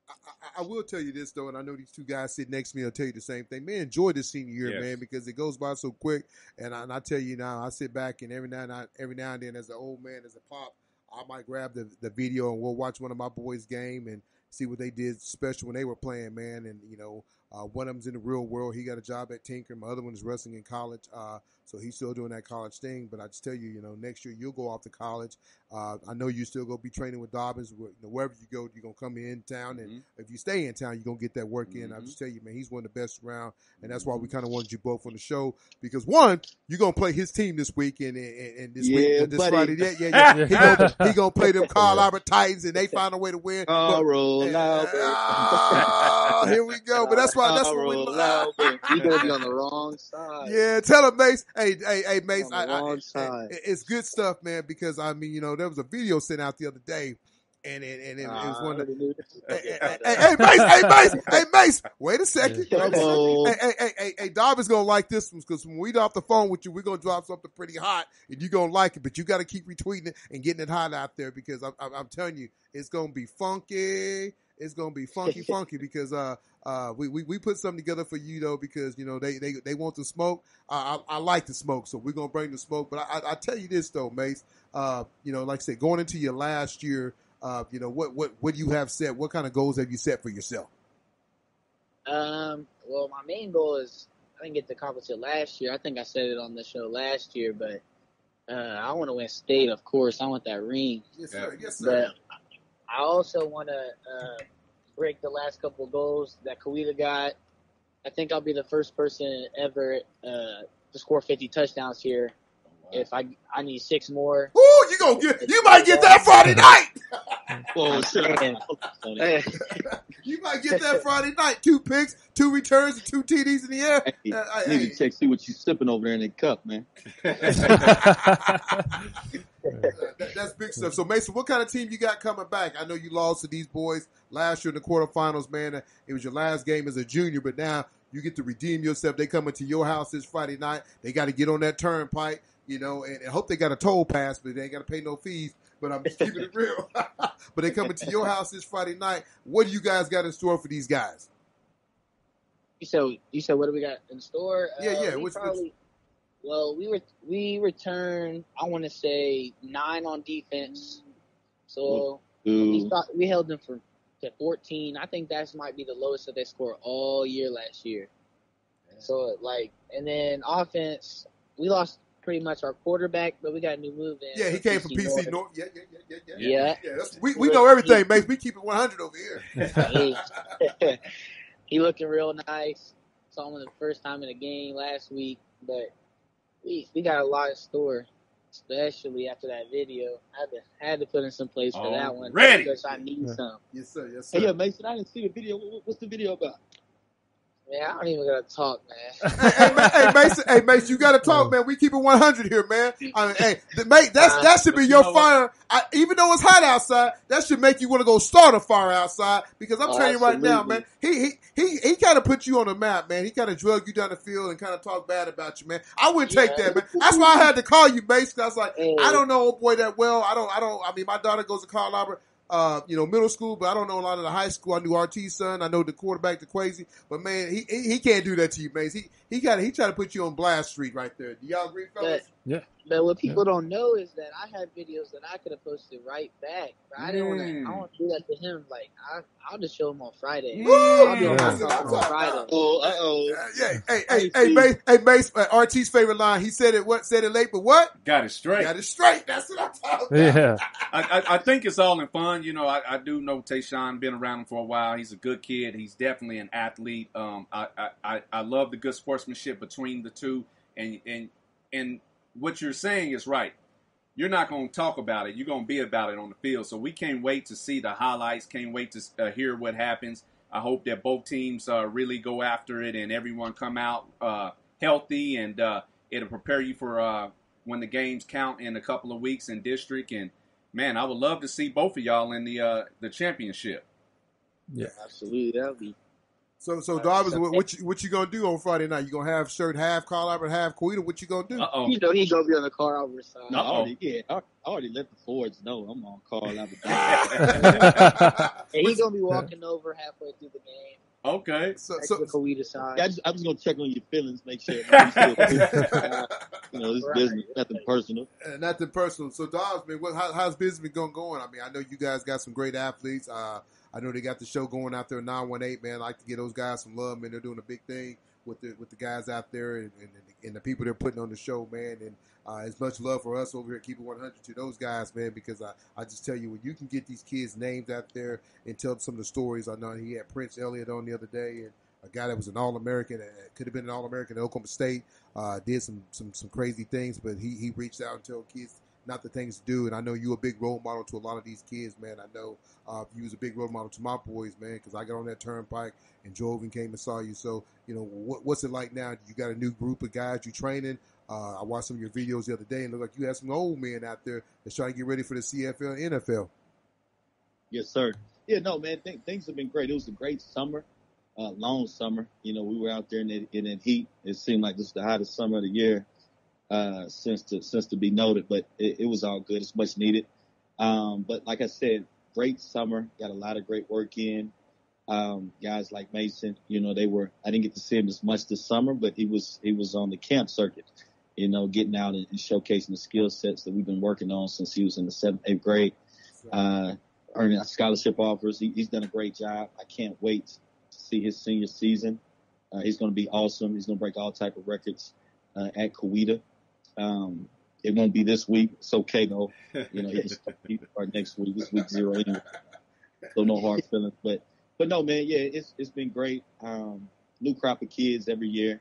S1: I, I, I will tell you this though, and I know these two guys sitting next to me will tell you the same thing. Man, enjoy this senior year,
S3: Yes.
S1: man, because it goes by so quick. And I, and I tell you now, I sit back and every now and I, every now and then, as an old man, as a pop, I might grab the the video and we'll watch one of my boys' game and see what they did special when they were playing, man. And you know, uh, one of them's in the real world. He got a job at Tinker. My other one is wrestling in college. Uh, so he's still doing that college thing. But I just tell you, you know, next year you'll go off to college. Uh, I know you still gonna be training with Dobbins. Where, you know, wherever you go, you're gonna come in town, and
S3: Mhm.
S1: if you stay in town, you're gonna get that work in. I
S3: Mhm.
S1: just tell you, man, he's one of the best around, and that's why we kind of wanted you both on the show because one, you're gonna play his team this week, and and, and this
S6: Yeah,
S1: week, this
S6: buddy.
S1: Friday, yeah, yeah, yeah. *laughs* he gonna he gonna play them Carl Albert Titans, and they find a way to win. But-
S6: Carl Albert. *laughs*
S1: Ah, here we go. But that's why that's what we.
S6: Albert. *laughs*
S7: You're gonna be on the wrong side.
S1: Yeah, tell him, Mace. Hey, hey, hey, Mace. I, I,
S7: wrong
S1: it-
S7: side.
S1: it- it's good stuff, man. Because I mean, you know, there was a video sent out the other day, and and, and it, it was one of the.
S7: I already knew this was
S1: Hey, hey, hey, Mace, hey, Mace, *laughs* hey, Mace. Wait a second. Wait a second.
S6: Uh-oh.
S1: Hey, hey, hey, Dob is gonna like this one because when we get off the phone with you, we're gonna drop something pretty hot, and you're gonna like it. But you got to keep retweeting it and getting it hot out there because I'm, I'm, I'm telling you, it's gonna be funky. It's gonna be funky, *laughs* funky because uh uh we, we, we put something together for you though because you know they they, they want the smoke. I, I I like the smoke, so we're gonna bring the smoke. But I, I, I tell you this though, Mace. Uh, you know, like I said, going into your last year, uh, you know what what what do you have set? What kind of goals have you set for yourself?
S7: Um, well, my main goal is I didn't get to accomplish it last year. I think I said it on the show last year, but uh, I want to win state, of course. I want that ring,
S1: Yes,
S3: sir.
S1: Yes,
S7: but I also want to uh, break the last couple goals that Coweta got. I think I'll be the first person ever uh, to score 50 touchdowns here. If I I need six more.
S1: Ooh, you gonna get you might get that Friday night.
S6: Oh, shit.
S7: Man. Hey,
S1: You might get that Friday night. Two picks, two returns, and two TDs in the air.
S6: Hey,
S1: Uh,
S6: I need to check see what you sipping over there in that cup, man. *laughs* *laughs* *laughs*
S1: That- that's big stuff. So Mason, what kind of team you got coming back? I know you lost to these boys last year in the quarterfinals, man. It was your last game as a junior, but now you get to redeem yourself. They coming to your house this Friday night. They got to get on that turnpike, you know, and, and hope they got a toll pass, but they ain't got to pay no fees. But I'm just keeping it real. *laughs* but they coming to your house this Friday night. What do you guys got in store for these guys?
S7: you said you said what do we got in store?
S1: Yeah,
S7: Uh,
S1: yeah,
S7: we
S1: which- which-
S7: probably, well, we were we returned. I want to say nine on defense. So we thought we held them for to 14. I think that might be the lowest that they scored all year last year. So like, and then offense, we lost pretty much our quarterback, but we got a new move in.
S1: Yeah, he came from PC
S7: North.
S1: North. Yeah, yeah, yeah, yeah, yeah.
S7: Yeah.
S1: Yeah, that's, we, we know everything, Mace. We keep it 100 over here. *laughs*
S7: Hey. *laughs* he looking real nice. Saw him the first time in a game last week, but we we got a lot in store, especially after that video. I had to had to put in some plays for that one
S3: Already.
S7: because I need some.
S1: Yes, sir. Yes, sir.
S6: Hey, yeah, Mason, I didn't see the video. What- What's the video about?
S7: Man, I don't even gotta talk, man. *laughs*
S1: hey, hey, Ma- hey, Mason, hey, Mason, you got to talk, man. We keep it 100 here, man. I mean, hey, the, mate, that's, that should be your fire. I, even though it's hot outside, that should make you want to go start a fire outside because I'm
S7: Oh,
S1: telling you right now,
S7: absolutely.
S1: man, he, he, he, he kind of put you on the map, man. He kind of drug you down the field and kind of talk bad about you, man. I wouldn't take
S7: Yeah.
S1: that, man. That's why I had to call you, Mason. I was like,
S7: Hey.
S1: I mm. don't know old boy that well. I don't, I don't, I mean, my daughter goes to Carl Albert. Uh, you know, middle school, but I don't know a lot of the high school. I knew RT's son. I know the quarterback, the crazy, but man, he he, he can't do that to you, man. He he got he tried to put you on blast street right there. Do y'all agree, fellas?
S7: But what people don't know is that I had videos that I could have posted right back. But I didn't want to.
S3: Mm.
S7: I want to do that to him. Like I, I'll just show him on Friday.
S1: Woo!
S7: I'll be on
S2: Yeah.
S7: my phone on Friday.
S6: Oh, uh oh.
S1: Yeah, yeah. Hey,
S6: I
S1: hey,
S6: see.
S1: hey, Mace, hey, Mace, uh, RT's favorite line. He said it. What said it late, but what?
S3: Got it straight.
S1: Got it straight. That's what I'm talking about.
S2: Yeah. *laughs*
S3: I, I, I think it's all in fun. You know, I, I do know Tayshawn, been around him for a while. He's a good kid. He's definitely an athlete. Um, I, I, I, I love the good sportsmanship between the two. And, and, and what you're saying is right. You're not going to talk about it. You're going to be about it on the field. So we can't wait to see the highlights. Can't wait to uh, hear what happens. I hope that both teams uh, really go after it and everyone come out uh, healthy and uh, it'll prepare you for uh, when the games count in a couple of weeks in district. And man, I would love to see both of y'all in the uh, the championship.
S7: Yeah, absolutely, that'll be.
S1: So, so Darvis, what, what you what you gonna do on Friday night? You gonna have shirt half Carl Albert, half Coweta? What you gonna do?
S3: Uh oh.
S7: You know, he gonna be on the car over side.
S6: No, I
S3: Uh-oh.
S6: already, yeah, I, I already let the Fords know I'm on Carl Albert. *laughs* *laughs*
S7: And he's gonna be walking over halfway through the game.
S3: okay.
S1: So,
S7: Next
S1: so,
S7: to Coweta side.
S6: I just, I'm just gonna check on your feelings, make sure. *laughs* still you know, this
S7: Right.
S6: business, nothing personal.
S1: Uh, nothing personal. So, Dobbs, man, what, how, how's business been going, going? I mean, I know you guys got some great athletes. Uh, I know they got the show going out there, nine one eight. Man, I like to give those guys some love, man. They're doing a big thing with the with the guys out there and, and, and the people they're putting on the show, man. And uh, as much love for us over here at Keep It One Hundred to those guys, man. Because I, I just tell you, when you can get these kids' names out there and tell some of the stories. I know he had Prince Elliott on the other day and. A guy that was an All American, could have been an All American at Oklahoma State, uh, did some, some some crazy things, but he, he reached out and told kids not the things to do. And I know you're a big role model to a lot of these kids, man. I know uh, you was a big role model to my boys, man, because I got on that turnpike and drove and came and saw you. So, you know, what, what's it like now? You got a new group of guys you training. Uh, I watched some of your videos the other day and looked like you had some old men out there that's trying to get ready for the CFL and NFL.
S6: Yes, sir. Yeah, no, man, th- things have been great. It was a great summer, uh, long summer. You know, we were out there in in heat. It seemed like this was the hottest summer of the year uh, since to since to be noted, but it, it was all good. It's much needed. Um, but like I said, great summer. Got a lot of great work in. Um, guys like Mason, you know, they were. I didn't get to see him as much this summer, but he was he was on the camp circuit. You know, getting out and, and showcasing the skill sets that we've been working on since he was in the seventh, eighth grade uh, earning scholarship offers. He, he's done a great job. I can't wait to see his senior season. Uh, he's going to be awesome. He's going to break all type of records uh, at Coweta. Um, it won't be this week. It's okay though. You know, he can start, he can start next week. This week zero anyway. So no hard feelings. But but no man, yeah, it's it's been great. Um, new crop of kids every year.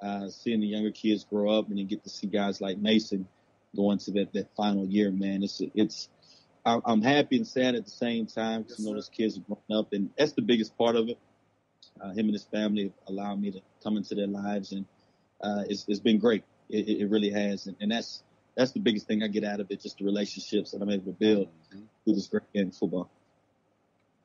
S6: Uh, seeing the younger kids grow up and then get to see guys like Mason go into that, that final year, man. It's it's I'm happy and sad at the same time.
S1: Yes,
S6: you know,
S1: sir.
S6: those kids are growing up, and that's the biggest part of it. Uh, him and his family have allowed me to come into their lives, and uh, it's, it's been great. It, it it really has, and, and that's that's the biggest thing I get out of it, just the relationships that I'm able to build through this great game of football.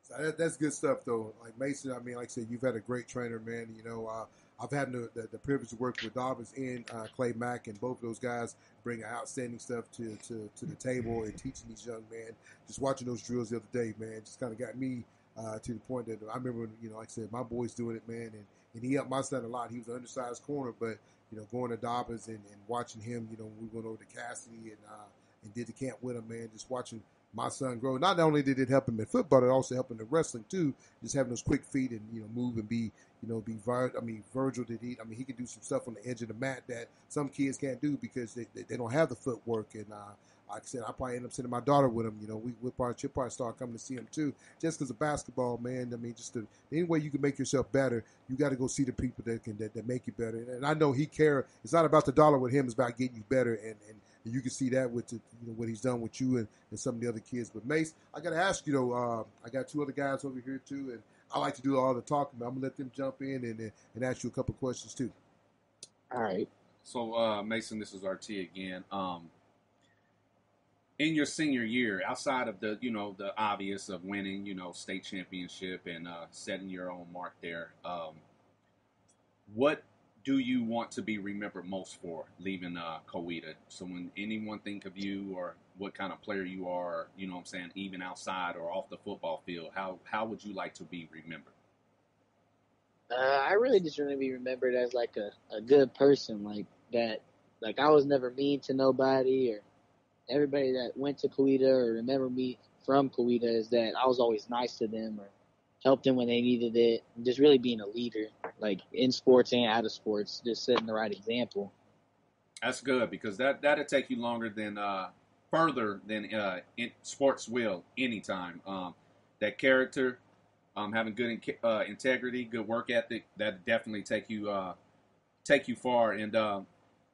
S1: So that, that's good stuff, though. Like Mason, I mean, like I said, you've had a great trainer, man. You know, uh, I've had the, the, the privilege to work with Dobbins and uh, Clay Mack, and both of those guys bring outstanding stuff to, to, to the table and teaching these young men. Just watching those drills the other day, man, just kind of got me uh, to the point that I remember, you know, like I said, my boy's doing it, man, and, and he helped my son a lot. He was an undersized corner, but you know, going to Dobbins and, and watching him, you know, we went over to Cassidy and uh, and did the camp with him, man. Just watching my son grow. Not only did it help him in football, it also helped him in wrestling too. Just having those quick feet and you know move and be you know be Vir- I mean Virgil did he? I mean he can do some stuff on the edge of the mat that some kids can't do because they, they, they don't have the footwork. And uh, like I said, I probably end up sending my daughter with him. You know, we we probably she'll probably start coming to see him too, just because of basketball, man. I mean, just the, any way you can make yourself better, you got to go see the people that can that, that make you better. And I know he care. It's not about the dollar with him; it's about getting you better and and and you can see that with the, you know what he's done with you and, and some of the other kids. But Mace, I got to ask you though. Uh, I got two other guys over here too, and I like to do all the talking, but I'm gonna let them jump in and and ask you a couple questions too.
S7: All right.
S3: So, uh, Mason, this is RT again. Um, in your senior year, outside of the you know the obvious of winning, you know, state championship and uh, setting your own mark there, um, what do you want to be remembered most for leaving uh, Coweta? So when anyone think of you or what kind of player you are, you know what I'm saying, even outside or off the football field, how how would you like to be remembered?
S7: Uh, I really just want to be remembered as like a, a good person, like that. Like I was never mean to nobody, or everybody that went to Coweta or remember me from Coweta is that I was always nice to them or helped them when they needed it. Just really being a leader, like in sports and out of sports, just setting the right example.
S3: That's good because that that'll take you longer than uh, further than uh, sports will anytime. Um, that character, um, having good in, uh, integrity, good work ethic, that definitely take you uh, take you far. And uh,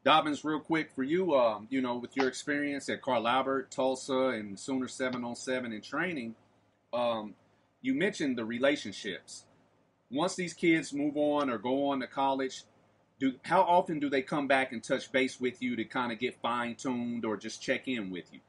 S3: Dobbins, real quick for you, um, you know, with your experience at Carl Albert, Tulsa, and Sooner Seven on Seven in training, um, you mentioned the relationships. Once these kids move on or go on to college, do how often do they come back and touch base with you to kind of get fine tuned or just check in with you?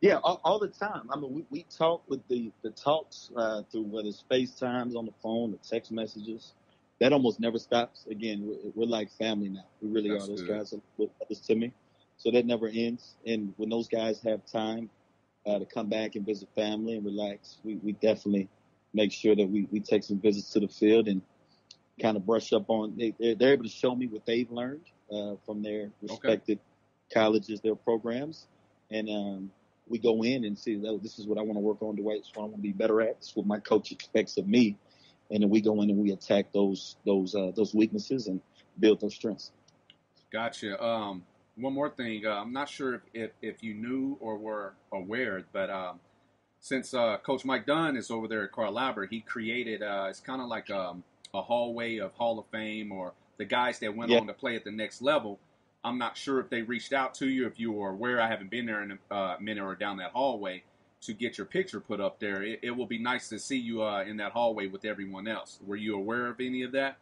S6: Yeah, all, all the time. I mean, we, we talk with the the talks uh, through whether it's FaceTimes on the phone or text messages. That almost never stops. Again, we're, we're like family now. We really
S3: That's
S6: are. Those
S3: good.
S6: guys are brothers to me, so that never ends. And when those guys have time uh, to come back and visit family and relax, we, we definitely make sure that we, we take some visits to the field and kind of brush up on. They, they're, they're able to show me what they've learned uh, from their respected colleges, their programs, and um, we go in and see, oh, this is what I want to work on, Dwight. This is what I want to be better at. This is what my coach expects of me, and then we go in and we attack those those uh, those weaknesses and build those strengths.
S3: Gotcha. Um, one more thing. Uh, I'm not sure if, if, if you knew or were aware, but um, since uh, Coach Mike Dunn is over there at Carl Albert, he created uh, it's kind of like um, a hallway of Hall of Fame or the guys that went
S6: Yeah.
S3: on to play at the next level. I'm not sure if they reached out to you, if you were aware. I haven't been there in a uh, minute or down that hallway to get your picture put up there. It, it will be nice to see you uh, in that hallway with everyone else. Were you aware of any of that?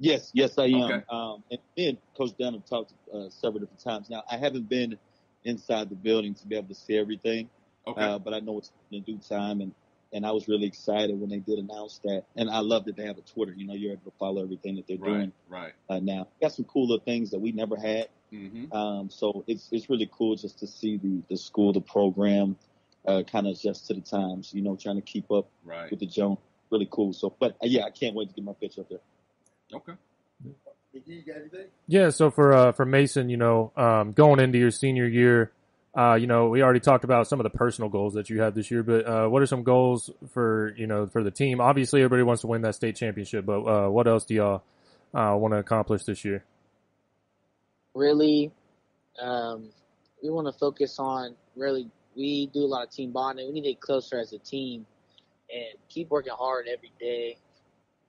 S6: Yes, yes, I am.
S3: Okay.
S6: Um, and Coach Dunham talked uh, several different times. Now, I haven't been inside the building to be able to see everything,
S3: Okay.
S6: uh, but I know it's in due time. And, and I was really excited when they did announce that. And I love that they have a Twitter. You know, you're able to follow everything that they're
S3: right.
S6: doing
S3: Right.
S6: uh, now. Got some cooler things that we never had.
S3: Mm-hmm.
S6: Um, so it's it's really cool just to see the the school, the program, uh, kind of adjust to the times. You know, trying to keep up
S3: Right.
S6: with the Jones. Really cool. So, but uh, yeah, I can't wait to get my picture up there.
S3: Okay.
S1: You got anything?
S2: Yeah, so for uh, for Mason, you know, um, going into your senior year, uh, you know, we already talked about some of the personal goals that you have this year, but uh, what are some goals for you know for the team? Obviously, everybody wants to win that state championship, but uh, what else do y'all uh, want to accomplish this year?
S7: really, um, we want to focus on really. We do a lot of team bonding. We need to get closer as a team and keep working hard every day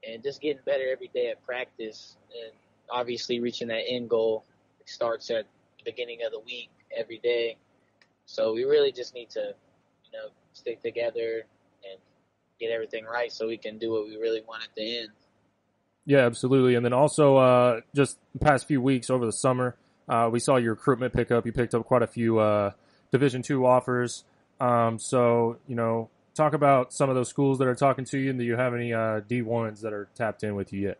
S7: and just getting better every day at practice. And obviously, reaching that end goal starts at the beginning of the week every day. So we really just need to, you know, stick together and get everything right so we can do what we really want at the end.
S2: Yeah, absolutely. And then also, uh, just the past few weeks over the summer, uh, we saw your recruitment pick up. You picked up quite a few uh, Division two offers. Um, so, you know, talk about some of those schools that are talking to you, and do you have any uh, D ones that are tapped in with you yet?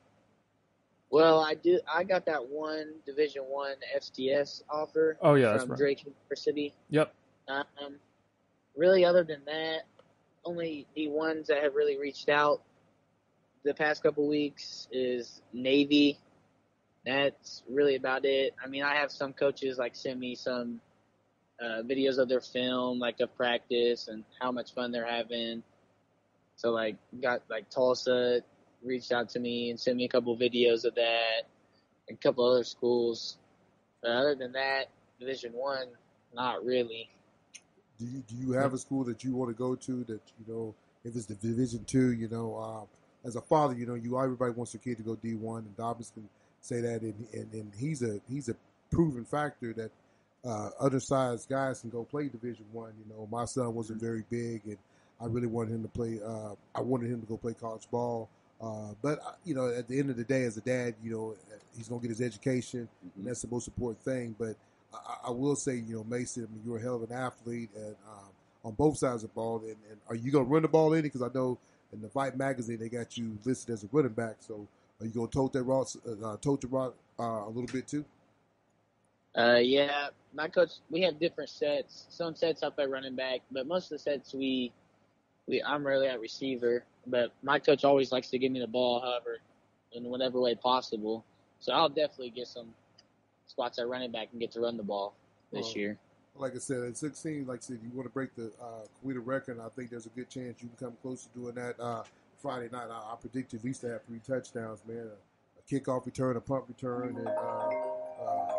S7: Well, I do. I got that one Division One FCS offer.
S2: Oh, yeah,
S7: from
S2: right.
S7: Drake University.
S2: Yep.
S7: Um, really, other than that, only the ones that have really reached out the past couple weeks is Navy. That's really about it. I mean, I have some coaches like send me some uh, videos of their film, like of practice and how much fun they're having. So like, got like Tulsa reached out to me and sent me a couple videos of that. and A couple other schools. But other than that, Division One, not really.
S1: Do you do you have a school that you want to go to that you know if it's the Division two? You know, um, as a father, you know, you everybody wants their kid to go D one, and Dobbins can say that, and, and and he's a he's a proven factor that uh, undersized guys can go play Division one. You know, my son wasn't very big, and I really wanted him to play. Uh, I wanted him to go play college ball. Uh, but uh, you know, at the end of the day, as a dad, you know, he's gonna get his education,
S3: Mm-hmm.
S1: and that's the most important thing. But I, I will say, you know, Mason, I mean, you're a hell of an athlete, and um, on both sides of the ball. And, and are you gonna run the ball in? Because I know in the Vype magazine they got you listed as a running back. So are you gonna tote that rock, uh, tote the rock uh, a little bit too?
S7: Uh, yeah, my coach. We have different sets. Some sets I play running back, but most of the sets we, we I'm really at receiver. But my coach always likes to give me the ball, however, in whatever way possible. So I'll definitely get some spots at running back and get to run the ball this
S1: Oh.
S7: year.
S1: Like I said, at 16, like I said, you want to break the uh, Coweta record. I think there's a good chance you can come close to doing that uh, Friday night. I, I predict at least to have three touchdowns, man. A, a kickoff return, a punt return, and uh, uh,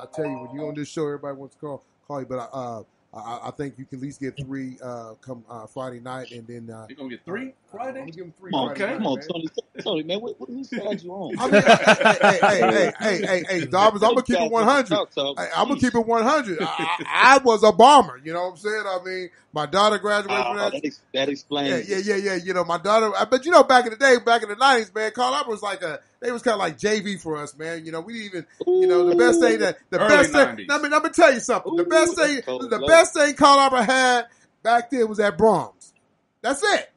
S1: I tell you, when you're on this show, everybody wants to call call you, but uh, I, I think you can at least get three uh, come uh, Friday night, and then uh,
S3: You're gonna get three?
S1: I'm
S3: Friday.
S1: gonna give them three.
S6: Come on,
S1: Friday
S3: Okay.
S6: come on,
S1: man.
S6: Tony. Tony, man, what, what whose side you on?
S1: I mean, hey, hey, hey, hey, *laughs* hey, hey, hey, Dobbins, I'm gonna keep it 100.
S6: Talk, talk.
S1: I, I'm gonna keep it 100. I, I, I was a bomber. You know what I'm saying? I mean, my daughter graduated from
S6: Oh,
S1: that.
S6: that, ex- that explains.
S1: yeah, yeah, yeah. You know, my daughter. I bet you know back in the day, back in the nineties, man, Carl Albert was like a. They was kind of like JV for us, man. You know, we even. You know, the best thing that the
S3: Early
S1: best thing.
S3: 90s.
S1: I mean, let me tell you something. the best thing,
S6: that's
S1: the
S6: blood.
S1: best thing Carl Albert had back then was at Braum's. That's it.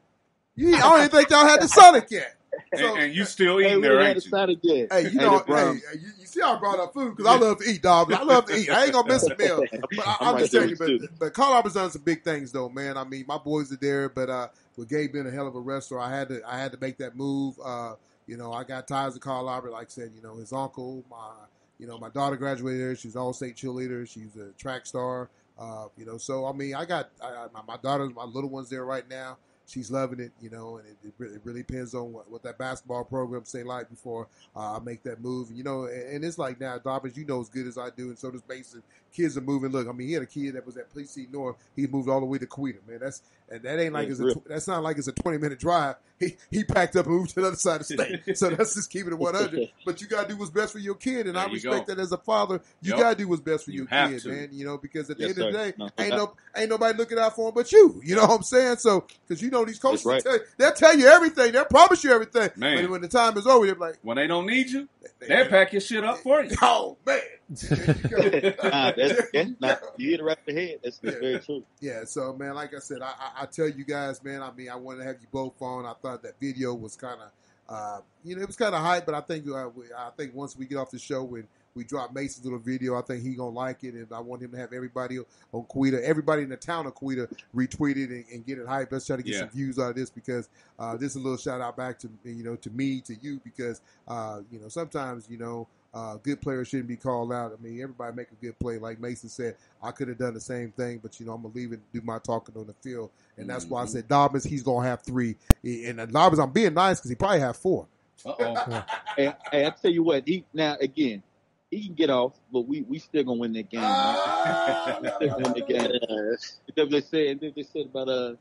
S1: You, I don't even think y'all had the Sonic yet. So,
S3: and, and you still
S6: Hey,
S3: eating
S6: we
S3: there,
S6: had
S3: ain't you?
S6: side again.
S1: Hey, you know,
S6: the
S1: hey, you, you see I brought up food because I love to eat, dog. I love to eat. I ain't gonna miss a meal. *laughs* But I,
S6: I'm
S1: I'm just telling you, but, but Carl Albert's done some big things, though, man. I mean, my boys are there, but uh, with Gabe being a hell of a wrestler, I had to, I had to make that move. Uh, you know, I got ties to Carl Albert, like I said. You know, his uncle, my, you know, my daughter graduated there. She's all state cheerleader. She's a track star. Uh, you know, so I mean, I got I, I- my, my daughter's, my little one's there right now. She's loving it, you know, and it, it, really, it really depends on what, what that basketball program say like before uh, I make that move. And, you know, and, and it's like now, Dobbins, you know as good as I do, and so does Mason. Kids are moving. Look, I mean, he had a kid that was at Police C North. He moved all the way to Coweta, man. That's and that ain't like
S6: Yeah,
S1: it's a, that's not like it's a twenty minute drive. He he packed up and moved to the other side of the state. so that's just keeping it one hundred. *laughs* But you gotta do what's best for your kid, and
S3: There
S1: I respect
S3: go.
S1: that as a father. You
S3: Yep.
S1: gotta do what's best for
S3: You
S1: your kid,
S3: to.
S1: man. You know, because at the
S6: Yes,
S1: end of the day,
S6: No,
S1: ain't
S6: no
S1: ain't nobody looking out for him but you. You know what I'm saying? So because you know these coaches,
S6: right.
S1: tell, they'll tell you everything. They'll promise you everything.
S3: Man.
S1: But when the time is over, they're like,
S3: When they don't need you, they pack your shit up for you. *laughs*
S1: oh man. There you go.
S6: Nah, that's,
S1: There
S6: that's
S1: you
S6: not, you hit it right in the head. That's, that's
S1: Yeah.
S6: very true.
S1: Yeah, so man, like I said, I, I, I tell you guys, man. I mean, I wanted to have you both on. I thought that video was kind of, uh, you know, it was kind of hype, but I think uh, we, I think once we get off the show and we drop Mason's little video, I think he gonna like it, and I want him to have everybody on Coweta, everybody in the town of Coweta, retweet it and, and get it hype. Let's try to get
S3: Yeah.
S1: some views out of this because uh, this is a little shout out back to you know to me to you because uh, you know sometimes you know. Uh, good players shouldn't be called out. I mean, everybody make a good play. Like Mason said, I could have done the same thing, but you know, I'm gonna leave it and do my talking on the field, and that's why I
S3: Mhm.
S1: said Dobbins. He's gonna have three, and uh, Dobbins. I'm being nice because he probably have four.
S3: Uh oh. *laughs*
S6: Hey, hey, I tell you what, he, now again, he can get off, but we, we still gonna win that game. man. *laughs* we still gonna win the game. Because they said, they said about uh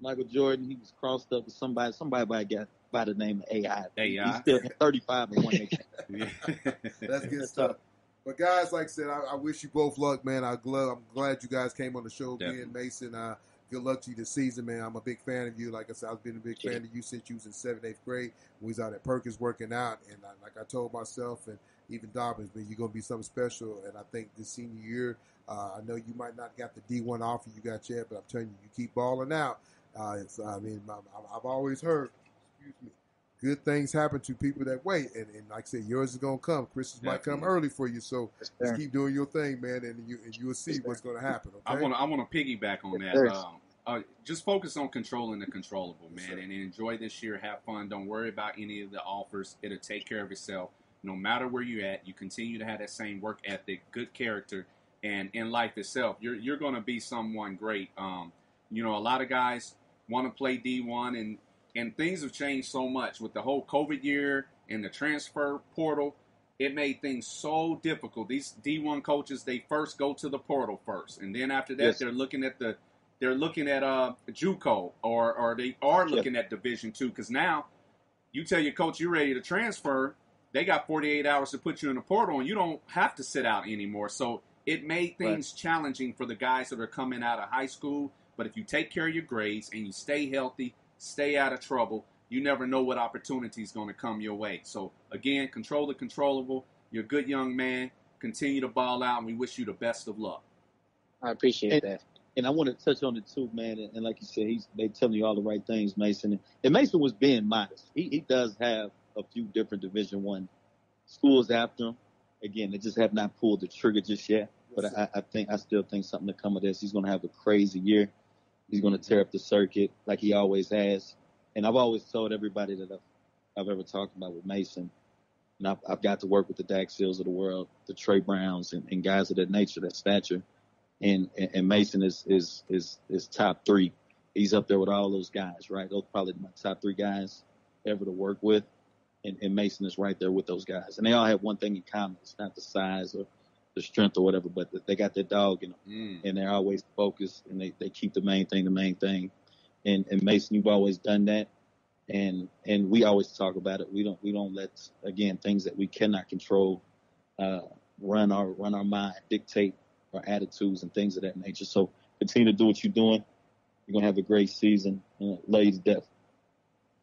S6: Michael Jordan, he was crossed up with somebody, somebody by got by the name of AI.
S3: AI.
S6: He's still 35 and won that game.
S1: That's good stuff. But guys, like I said, I, I wish you both luck, man. I glad, I'm glad you guys came on the show. Me and Mason, uh, good luck to you this season, man. I'm a big fan of you. Like I said, I've been a big fan of you since you was in seventh, eighth grade. We was out at Perkins working out, and I, like I told myself and even Dobbins, man, you're gonna be something special. And I think this senior year, uh, I know you might not got the D1 offer you got yet, but I'm telling you, you keep balling out. Uh, it's, I mean, I'm, I've always heard, excuse me, good things happen to people that wait, and, and like I said, yours is gonna come. Christmas might come
S3: Definitely.
S1: early for you, so just keep doing your thing, man, and you and you will see what's gonna happen. Okay.
S3: I want to I want to piggyback on that. Um, uh, just focus on controlling the controllable, man,
S1: sir.
S3: and enjoy this year. Have fun. Don't worry about any of the offers. It'll take care of itself. No matter where you're at, you continue to have that same work ethic, good character, and in life itself, you're you're going to be someone great. Um, you know, a lot of guys want to play D1, and and things have changed so much with the whole COVID year and the transfer portal. It made things so difficult. These D1 coaches, they first go to the portal first, and then after that,
S6: Yes.
S3: they're looking at the they're looking at uh JUCO or or they are looking at Division two because now you tell your coach you're ready to transfer, they got 48 hours to put you in the portal, and you don't have to sit out anymore. So it made things challenging for the guys that are coming out of high school But if you take care of your grades and you stay healthy, stay out of trouble, you never know what opportunity is going to come your way. So again, control the controllable. You're a good young man. Continue to ball out, and we wish you the best of luck.
S7: I appreciate
S6: And-
S7: that.
S6: And I want to touch on it too, man. And, and like you said, he's they telling you all the right things, Mason. And Mason was being modest. He he does have a few different Division One schools after him. Again, they just have not pulled the trigger just yet. But I, I think I still think something to come of this. He's going to have a crazy year. He's going to tear up the circuit like he always has. And I've always told everybody that I've, I've ever talked about with Mason, and I've, I've got to work with the Seals of the world, the Trey Browns, and, and guys of that nature, that stature. And, and and Mason is is is is top three. He's up there with all those guys, right? Those probably my top three guys ever to work with, and, and Mason is right there with those guys. And they all have one thing in common: it's not the size or the strength or whatever, but they got their dog in them
S3: Mm.
S6: and they're always focused and they, they keep the main thing the main thing. And and Mason, you've always done that. And and we always talk about it. We don't we don't let again things that we cannot control uh, run our run our mind, dictate our attitudes and things of that nature. So continue to do what you're doing. You're gonna have a great season. And love you to death.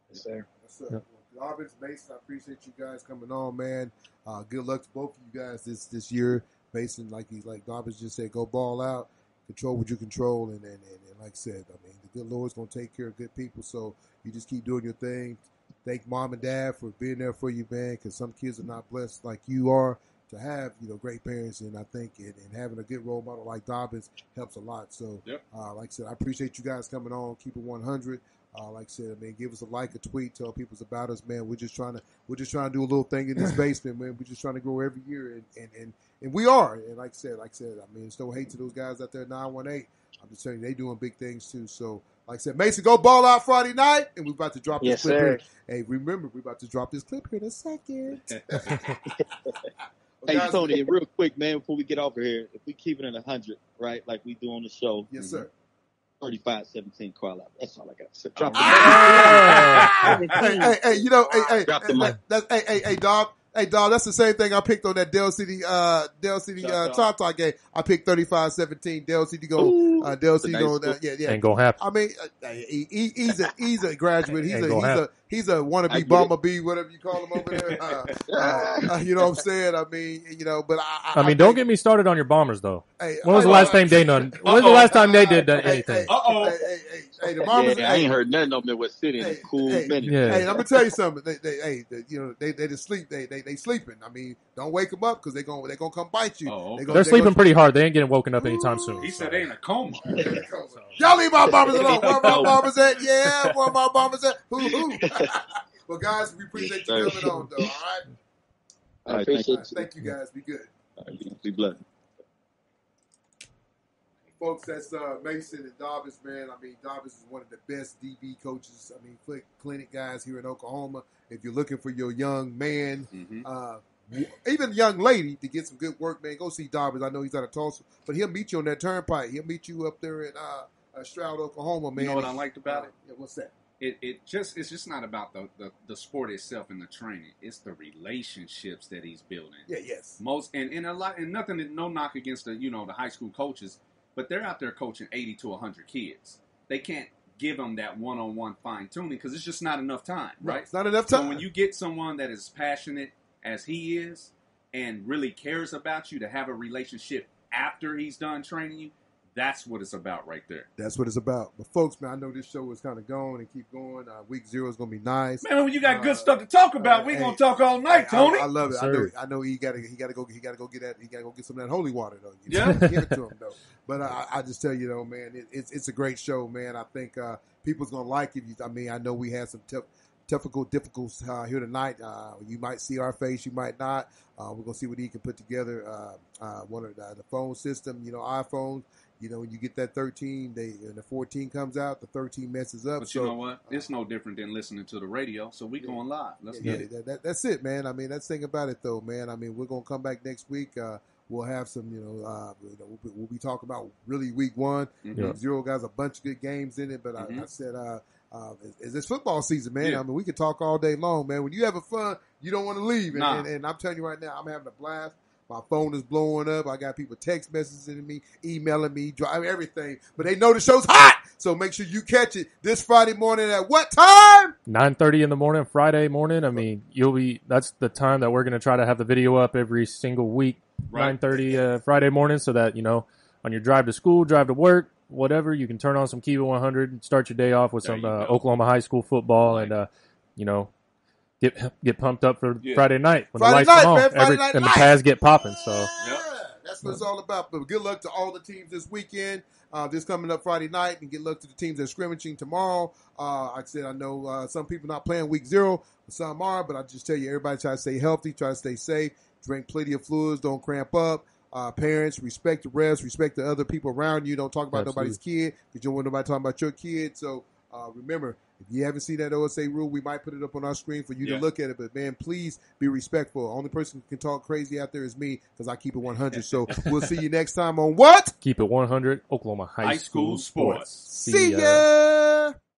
S7: Yes, sir.
S1: Yes, sir. Well, Dobbins, Mason, I appreciate you guys coming on, man. Uh, good luck to both of you guys this this year. Mason, like he's like Dobbins just said, go ball out, control what you control, and and, and, and like I said, I mean the good Lord's gonna take care of good people. So you just keep doing your thing. Thank mom and dad for being there for you, man. Because some kids are not blessed like you are to have you know great parents, and I think and, and having a good role model like Dobbins helps a lot. So,
S3: Yep.
S1: uh, like I said, I appreciate you guys coming on. Keep it 100. Uh, like I said, I mean, give us a like, a tweet, tell people about us, man. We're just trying to, we're just trying to do a little thing in this *laughs* basement, man. We're just trying to grow every year, and and and, and we are. And like I said, like I said, I mean, it's no hate to those guys out there, nine one eight. I'm just telling you, they doing big things too. So, like I said, Mason, go ball out Friday night, and we're about to drop
S7: Yes,
S1: this clip
S7: sir.
S1: here. Hey, remember, we're about to drop this clip here in a second. *laughs* Well, *laughs*
S6: Hey
S1: guys,
S6: Tony, real quick, man, before we get off of here, if we keep it in hundred, right, like we do on the show,
S1: Yes, sir.
S6: 35-17 call out. That's all I got to say. Drop the
S1: Ah! hey, hey, hey, you know, hey, hey,
S6: Drop the
S1: hey,
S6: mic.
S1: that's, hey, hey, hey, dog. Hey, dog, that's the same thing I picked on that Del City, uh, Del City, uh,
S3: Choctaw.
S1: Choctaw game. I picked 35-17. Del City go, uh, Del City
S6: nice
S1: go,
S6: score.
S1: uh, yeah, yeah.
S2: Ain't gonna happen.
S1: I mean, uh, he, he, he's a he's a graduate. He's a
S2: gonna
S1: he's a he's a
S6: I
S1: wannabe
S6: get it.
S1: bumblebee, whatever you call him over there. Uh, *laughs* uh, uh, you know what I'm saying? I mean, you know, but I,
S2: I mean, don't get me started on your bombers though.
S1: Hey,
S2: When was the
S1: hey,
S2: last time they done? When was the last time they did
S1: hey,
S2: anything?
S3: Uh-oh.
S1: hey, hey, hey, hey, the Bombers.
S6: yeah, I
S1: hey,
S6: ain't heard nothing on Midwest City in a cool
S1: hey,
S6: minute.
S2: Yeah.
S1: Hey, I'm gonna tell you something. They, they, hey, they, you know, they, they just sleep. They, they, they sleeping. I mean, don't wake them up because they gonna, they gonna come bite you.
S3: Oh,
S1: They
S3: okay.
S1: gonna-
S2: They're sleeping
S1: gonna-
S2: pretty hard. They ain't getting woken up anytime soon.
S3: He said they in a coma. *laughs*
S1: Y'all leave my bombers alone. Where my bombers at? Yeah, where my bombers at? Who, who? *laughs* well, guys, we appreciate you coming on, though. All right,
S6: All right, thank
S7: appreciate
S6: you.
S1: All right, thank you, guys. Be good.
S6: All right, be- be blessed.
S1: folks, that's uh, Mason and Dobbins, man. I mean, Dobbins is one of the best DB coaches. I mean, clinic guys here in Oklahoma. If you're looking for your young man,
S3: hmm
S1: uh, even young lady to get some good work, man, go see Dobbins. I know he's out of Tulsa, but he'll meet you on that turnpike. He'll meet you up there in uh, uh, Stroud, Oklahoma, man.
S3: You know what I liked about
S1: Uh,
S3: it?
S1: yeah, what's that?
S3: It, it just it's just not about the, the, the sport itself and the training. It's the relationships that he's building.
S1: Yeah, yes.
S3: Most and, and a lot and nothing no knock against the you know the high school coaches, but they're out there coaching eighty to hundred kids. They can't give them that one on one fine tuning because it's just not enough time,
S1: No,
S3: right?
S1: it's not enough
S3: So
S1: time.
S3: when you get someone that is passionate as he is and really cares about you to have a relationship after he's done training you, that's what it's about right there.
S1: That's what it's about. But folks, man, I know this show is kind of going and keep going. Uh, week zero is gonna be nice.
S3: Man, when you got
S1: Uh,
S3: good stuff to talk about,
S1: uh,
S3: we
S1: hey,
S3: gonna talk all night,
S1: I-
S3: Tony.
S1: I, I love it.
S2: Yes,
S1: I know.
S2: sir.
S1: I know he got to. He got to go. He got to go get that. He got to go get some of that holy water though. You
S3: Yeah.
S1: know? give it to him though. But I, I just tell you though, man, it, it's it's a great show, man. I think uh, people's gonna like it. I mean, I know we had some tough. Difficult, difficult uh, here tonight. Uh, you might see our face, you might not. Uh, we're gonna see what he can put together. Uh, uh, one of the, the phone system, you know, iPhones. You know, when you get that 13, they and the 14 comes out, the 13 messes up.
S3: But
S1: so
S3: you know what? It's no different than listening to the radio. So we
S1: Yeah.
S3: going live. Let's
S1: yeah,
S3: get it.
S1: That, that, that's it, man. I mean, that's the thing about it, though, man. I mean, we're gonna come back next week. Uh, we'll have some, you know, uh, you know we'll, be, we'll be talking about really week one.
S3: Mhm.
S2: Yeah.
S1: Week Zero guys, a bunch of good games in it. But I, I
S3: Mhm.
S1: said, uh, uh, is this football season, man?
S3: Yeah.
S1: I mean, we can talk all day long, man. When you having fun, you don't want to leave. And,
S3: Nah.
S1: and, and I'm telling you right now, I'm having a blast. My phone is blowing up. I got people text messaging me, emailing me, driving everything. But they know the show's hot. So make sure you catch it this Friday morning at what time?
S2: Nine thirty in the morning, Friday morning. I mean, you'll be. That's the time that we're going to try to have the video up every single week.
S3: Right.
S2: Nine thirty uh, Friday morning, so that you know on your drive to school, drive to work, whatever, you can turn on some Kiva 100 and start your day off with
S3: There
S2: some uh. Oklahoma high school football,
S3: Right.
S2: and uh, you know get get pumped up for
S3: Yeah.
S2: Friday night when
S1: Friday
S2: the lights
S1: night,
S2: come on,
S1: man, Friday
S2: Every-
S1: night
S2: and the pads get popping. So
S1: Yeah, that's what it's all about. But good luck to all the teams this weekend. Uh, this coming up Friday night, and get luck to the teams that are scrimmaging tomorrow. Uh, like I said, I know uh, some people not playing week zero, some are, but I just tell you, everybody try to stay healthy, try to stay safe, drink plenty of fluids, don't cramp up. Uh, parents, respect the refs, respect the other people around you. Don't talk about
S2: Absolutely.
S1: nobody's kid because you don't want nobody talking about your kid. So uh, remember, if you haven't seen that OSA rule, we might put it up on our screen for you
S3: Yeah.
S1: to look at it. But man, please be respectful. Only person who can talk crazy out there is me because I keep it 100. So *laughs* we'll see you next time on what?
S2: keep it 100 Oklahoma High,
S3: High School Sports.
S1: See ya.